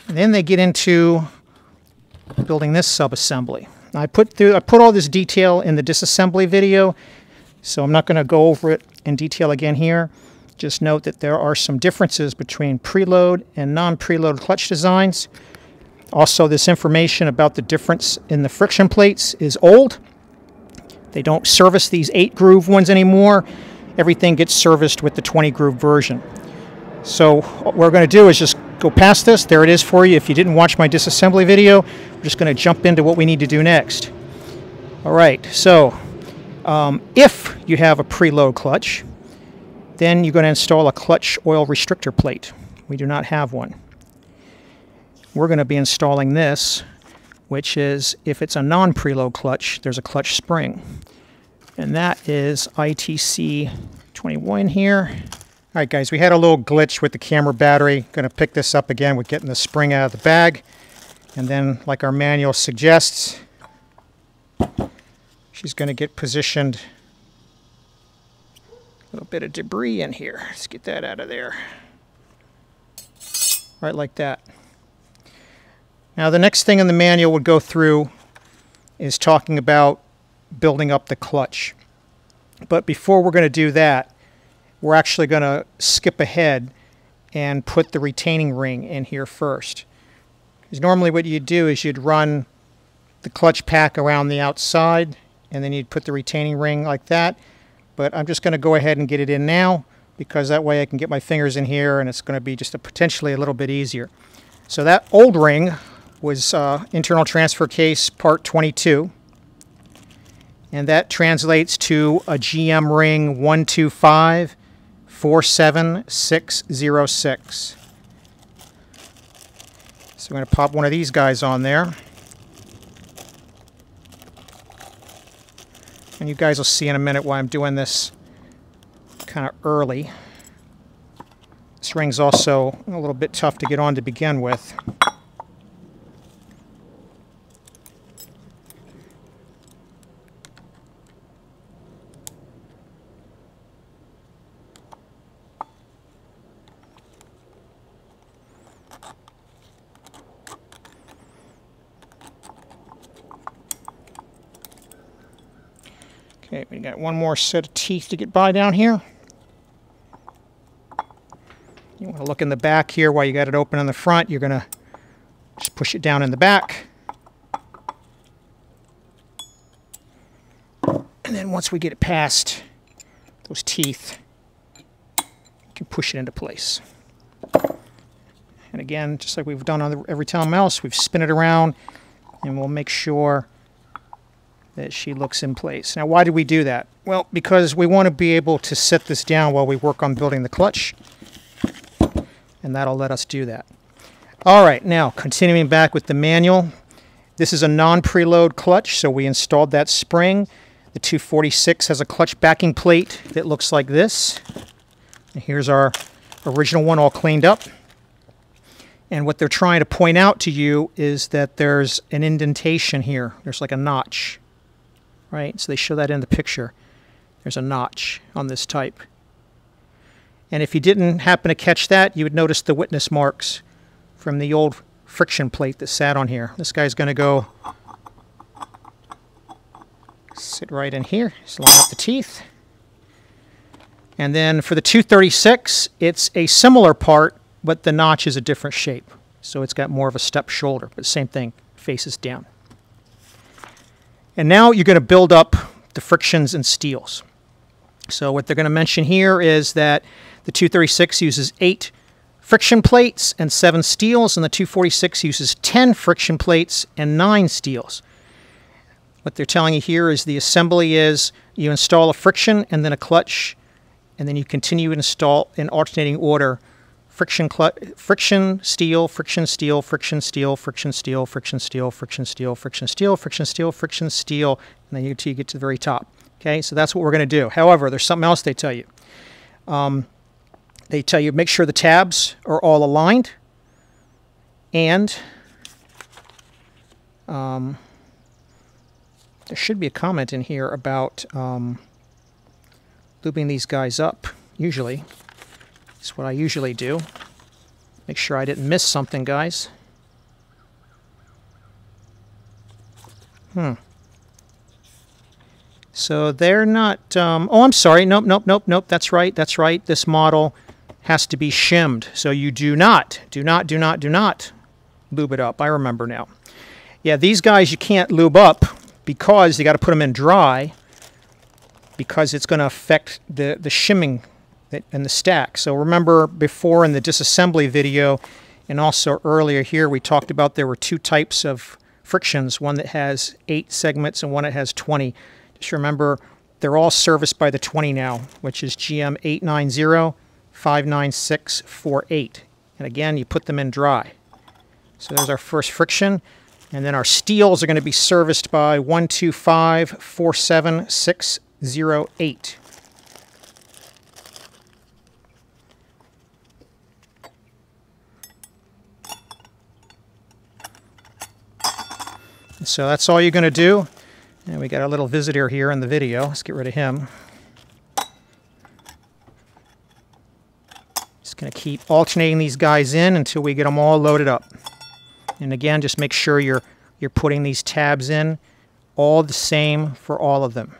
And then they get into building this subassembly. I put through I put all this detail in the disassembly video, so I'm not going to go over it in detail again here. Just note that there are some differences between preload and non-preload clutch designs. Also, this information about the difference in the friction plates is old. They don't service these 8 groove ones anymore. Everything gets serviced with the 20 groove version. So what we're going to do is just go past this. There it is for you. If you didn't watch my disassembly video, we're just going to jump into what we need to do next. All right, so um, if you have a preload clutch, then you're going to install a clutch oil restrictor plate. We do not have one. We're going to be installing this, which is, if it's a non-preload clutch, there's a clutch spring. And that is ITC 21 here. All right, guys, we had a little glitch with the camera battery. Going to pick this up again with getting the spring out of the bag. And then, like our manual suggests, she's going to get positioned a little bit of debris in here. Let's get that out of there. Right like that. Now the next thing in the manual would go through is talking about building up the clutch. But before we're going to do that, we're actually going to skip ahead and put the retaining ring in here first. Because normally what you'd do is you'd run the clutch pack around the outside and then you'd put the retaining ring like that. But I'm just going to go ahead and get it in now because that way I can get my fingers in here and it's going to be just a potentially a little bit easier. So that old ring was uh, internal transfer case part 22 and that translates to a GM ring 12547606. So we're going to pop one of these guys on there. And you guys will see in a minute why I'm doing this kind of early. This ring's also a little bit tough to get on to begin with. Got one more set of teeth to get by down here. You want to look in the back here while you got it open on the front. You're going to just push it down in the back. And then once we get it past those teeth, you can push it into place. And again, just like we've done on the, every time else, we've spin it around and we'll make sure that she looks in place. Now, why do we do that? Well, because we want to be able to set this down while we work on building the clutch, and that'll let us do that. All right, now continuing back with the manual. This is a non-preload clutch, so we installed that spring. The 246 has a clutch backing plate that looks like this. And here's our original one all cleaned up. And what they're trying to point out to you is that there's an indentation here. There's like a notch right? So they show that in the picture. There's a notch on this type. And if you didn't happen to catch that, you would notice the witness marks from the old friction plate that sat on here. This guy's going to go sit right in here, just line up the teeth. And then for the 236, it's a similar part, but the notch is a different shape. So it's got more of a step shoulder, but same thing, faces down. And now you're going to build up the frictions and steels. So what they're going to mention here is that the 236 uses 8 friction plates and 7 steels, and the 246 uses 10 friction plates and 9 steels. What they're telling you here is the assembly is you install a friction and then a clutch, and then you continue to install in alternating order friction, friction, steel, friction, steel, friction, steel, friction, steel, friction, steel, friction, steel, friction, steel, friction, steel, friction, steel, and then you, get to the very top. Okay, so that's what we're going to do. However, there's something else they tell you. Um, they tell you make sure the tabs are all aligned, and um, there should be a comment in here about um, lubing these guys up, usually. That's what I usually do. Make sure I didn't miss something, guys. Hmm. So they're not, um, oh, I'm sorry. Nope, nope, nope, nope. That's right. That's right. This model has to be shimmed. So you do not, do not, do not, do not lube it up. I remember now. Yeah, these guys you can't lube up because you got to put them in dry because it's going to affect the, the shimming and the stack. So remember before in the disassembly video and also earlier here we talked about there were two types of frictions, one that has 8 segments and one that has 20. Just remember they're all serviced by the 20 now, which is GM 890-59648. And again, you put them in dry. So there's our first friction. And then our steels are going to be serviced by 12547608. So that's all you're going to do. And we got a little visitor here in the video. Let's get rid of him. Just going to keep alternating these guys in until we get them all loaded up. And again, just make sure you're, you're putting these tabs in all the same for all of them.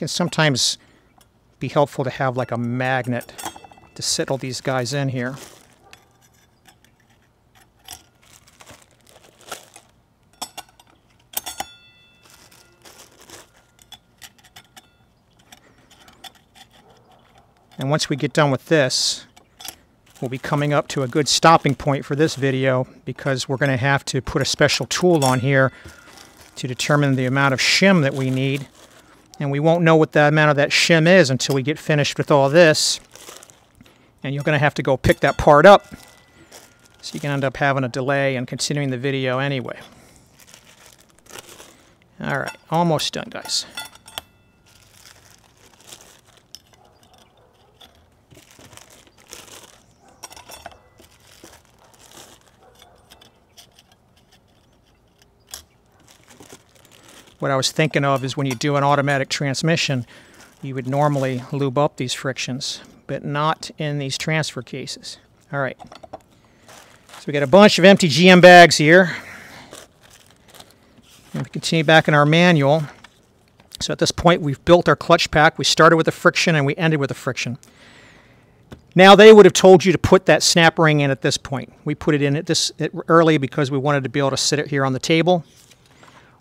Can sometimes be helpful to have like a magnet to settle these guys in here. And once we get done with this, we'll be coming up to a good stopping point for this video because we're going to have to put a special tool on here to determine the amount of shim that we need and we won't know what the amount of that shim is until we get finished with all this. And you're going to have to go pick that part up. So you can end up having a delay and continuing the video anyway. All right, almost done, guys. What I was thinking of is when you do an automatic transmission, you would normally lube up these frictions, but not in these transfer cases. All right. So we got a bunch of empty GM bags here. And we continue back in our manual. So at this point, we've built our clutch pack. We started with a friction and we ended with a friction. Now they would have told you to put that snap ring in at this point. We put it in at this early because we wanted to be able to sit it here on the table.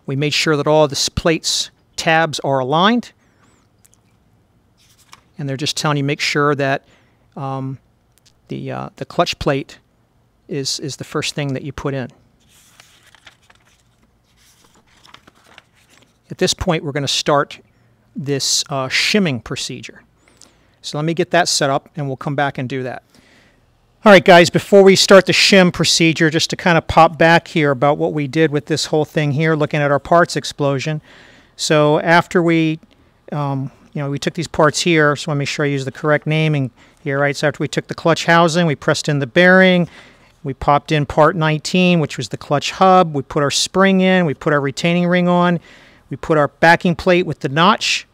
We made sure that all the plates tabs are aligned. And they're just telling you make sure that um, the, uh, the clutch plate is, is the first thing that you put in. At this point, we're going to start this uh, shimming procedure. So let me get that set up, and we'll come back and do that. All right, guys, before we start the shim procedure, just to kind of pop back here about what we did with this whole thing here, looking at our parts explosion. So after we, um, you know, we took these parts here, so let me make sure I use the correct naming here, right? So after we took the clutch housing, we pressed in the bearing, we popped in part 19, which was the clutch hub, we put our spring in, we put our retaining ring on, we put our backing plate with the notch,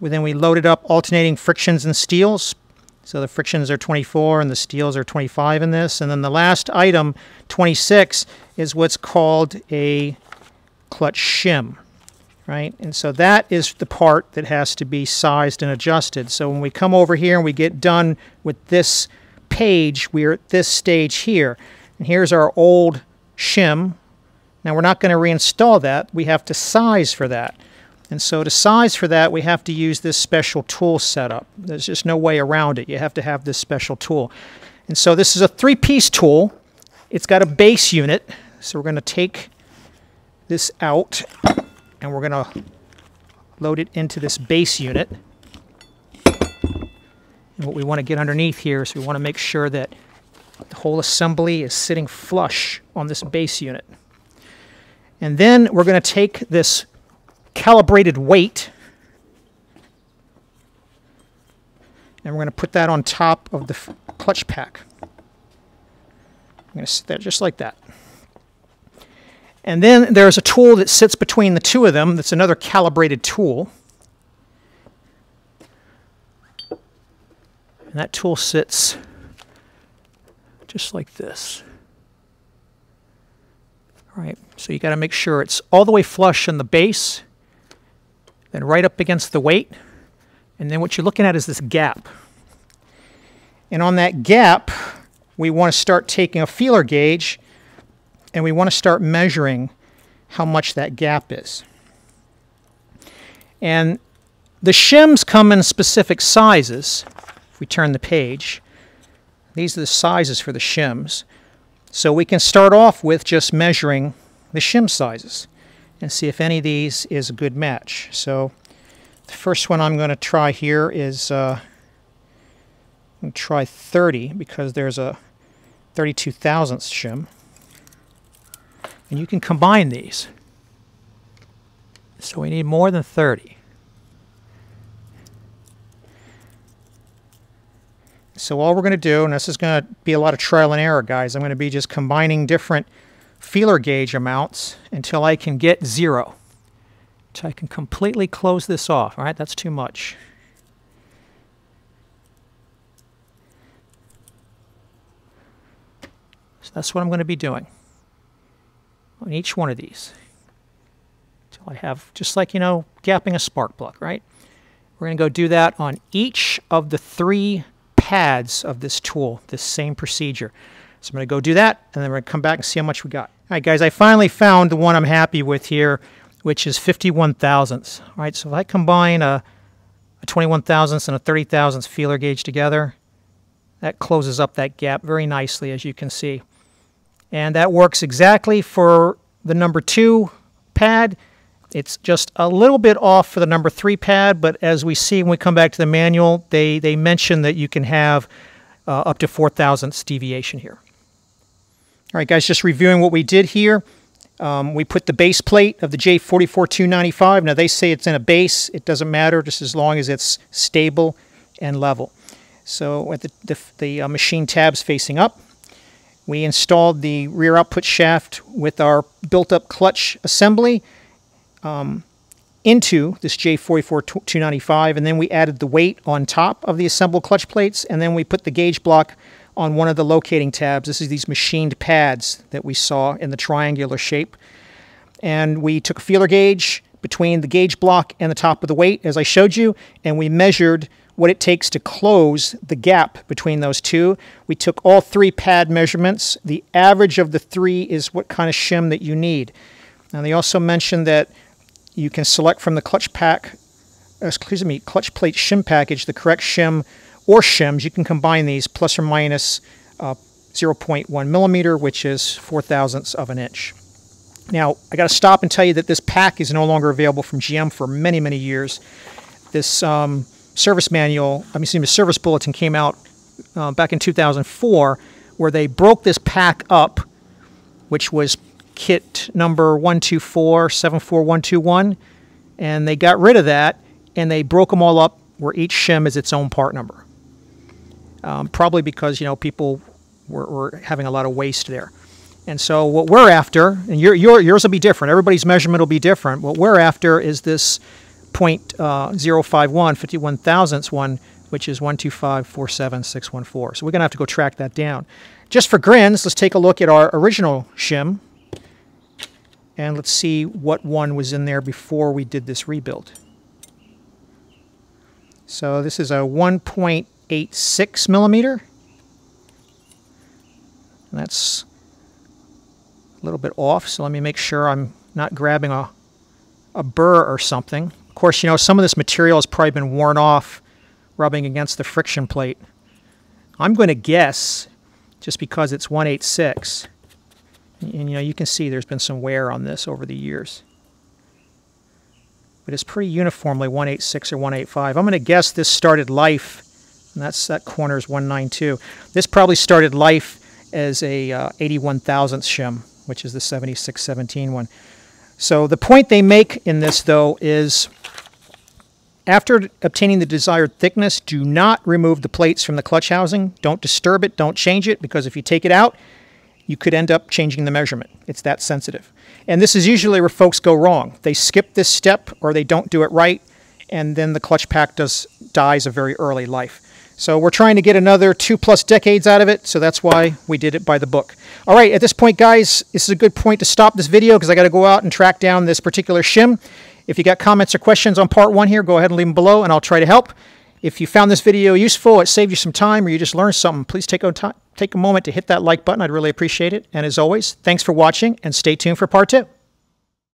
then we loaded up alternating frictions and steels, so the frictions are 24 and the steels are 25 in this. And then the last item, 26, is what's called a clutch shim, right? And so that is the part that has to be sized and adjusted. So when we come over here and we get done with this page, we're at this stage here. And here's our old shim. Now we're not going to reinstall that. We have to size for that. And so to size for that, we have to use this special tool setup. There's just no way around it. You have to have this special tool. And so this is a three-piece tool. It's got a base unit. So we're going to take this out and we're going to load it into this base unit. And what we want to get underneath here is we want to make sure that the whole assembly is sitting flush on this base unit. And then we're going to take this calibrated weight. And we're going to put that on top of the clutch pack. I'm going to sit there just like that. And then there's a tool that sits between the two of them that's another calibrated tool. And that tool sits just like this. All right, so you got to make sure it's all the way flush in the base then right up against the weight. And then what you're looking at is this gap. And on that gap, we want to start taking a feeler gauge and we want to start measuring how much that gap is. And the shims come in specific sizes. If we turn the page, these are the sizes for the shims. So we can start off with just measuring the shim sizes and see if any of these is a good match. So the first one I'm going to try here is uh, try 30 because there's a 32 thousandths shim. And you can combine these. So we need more than 30. So all we're going to do, and this is going to be a lot of trial and error, guys, I'm going to be just combining different feeler gauge amounts until I can get zero. So I can completely close this off. All right, that's too much. So that's what I'm going to be doing on each one of these. Until I have, just like, you know, gapping a spark plug, right? We're going to go do that on each of the three pads of this tool, this same procedure. So I'm going to go do that, and then we're going to come back and see how much we got. All right, guys, I finally found the one I'm happy with here, which is 51 thousandths. All right, so if I combine a, a 21 thousandths and a 30 thousandths feeler gauge together, that closes up that gap very nicely, as you can see. And that works exactly for the number two pad. It's just a little bit off for the number three pad, but as we see when we come back to the manual, they, they mention that you can have uh, up to 4 thousandths deviation here. All right, guys, just reviewing what we did here. Um, we put the base plate of the J44295. Now, they say it's in a base. It doesn't matter just as long as it's stable and level. So the, the, the uh, machine tabs facing up, we installed the rear output shaft with our built-up clutch assembly um, into this J44295, and then we added the weight on top of the assembled clutch plates, and then we put the gauge block on one of the locating tabs. This is these machined pads that we saw in the triangular shape. And we took a feeler gauge between the gauge block and the top of the weight, as I showed you, and we measured what it takes to close the gap between those two. We took all three pad measurements. The average of the three is what kind of shim that you need. And they also mentioned that you can select from the clutch pack, excuse me, clutch plate shim package the correct shim or shims. You can combine these plus or minus, uh, 0.1 millimeter, which is 4 thousandths of an inch. Now, I got to stop and tell you that this pack is no longer available from GM for many, many years. This um, service manual, I mean, me, service bulletin came out uh, back in 2004 where they broke this pack up, which was kit number 124 and they got rid of that and they broke them all up where each shim is its own part number. Um, probably because, you know, people were, were having a lot of waste there. And so what we're after, and your, your, yours will be different, everybody's measurement will be different. What we're after is this uh, 0.051, 51 thousandths one, which is 125.47614. So we're going to have to go track that down. Just for grins, let's take a look at our original shim. And let's see what one was in there before we did this rebuild. So this is a 1.86 millimeter. And that's a little bit off, so let me make sure I'm not grabbing a, a burr or something Of course, you know, some of this material has probably been worn off rubbing against the friction plate. I'm going to guess, just because it's 186, and you know, you can see there's been some wear on this over the years. But it's pretty uniformly 186 or 185. I'm going to guess this started life, and that's that corner is 192. This probably started life as a uh, 81 thousandth shim, which is the 7617 one. So the point they make in this, though, is after obtaining the desired thickness, do not remove the plates from the clutch housing. Don't disturb it, don't change it, because if you take it out, you could end up changing the measurement. It's that sensitive. And this is usually where folks go wrong. They skip this step or they don't do it right, and then the clutch pack does dies a very early life. So we're trying to get another two plus decades out of it, so that's why we did it by the book. All right, at this point, guys, this is a good point to stop this video because I got to go out and track down this particular shim. If you got comments or questions on part one here, go ahead and leave them below, and I'll try to help. If you found this video useful, it saved you some time, or you just learned something, please take a, take a moment to hit that like button. I'd really appreciate it. And as always, thanks for watching, and stay tuned for part two.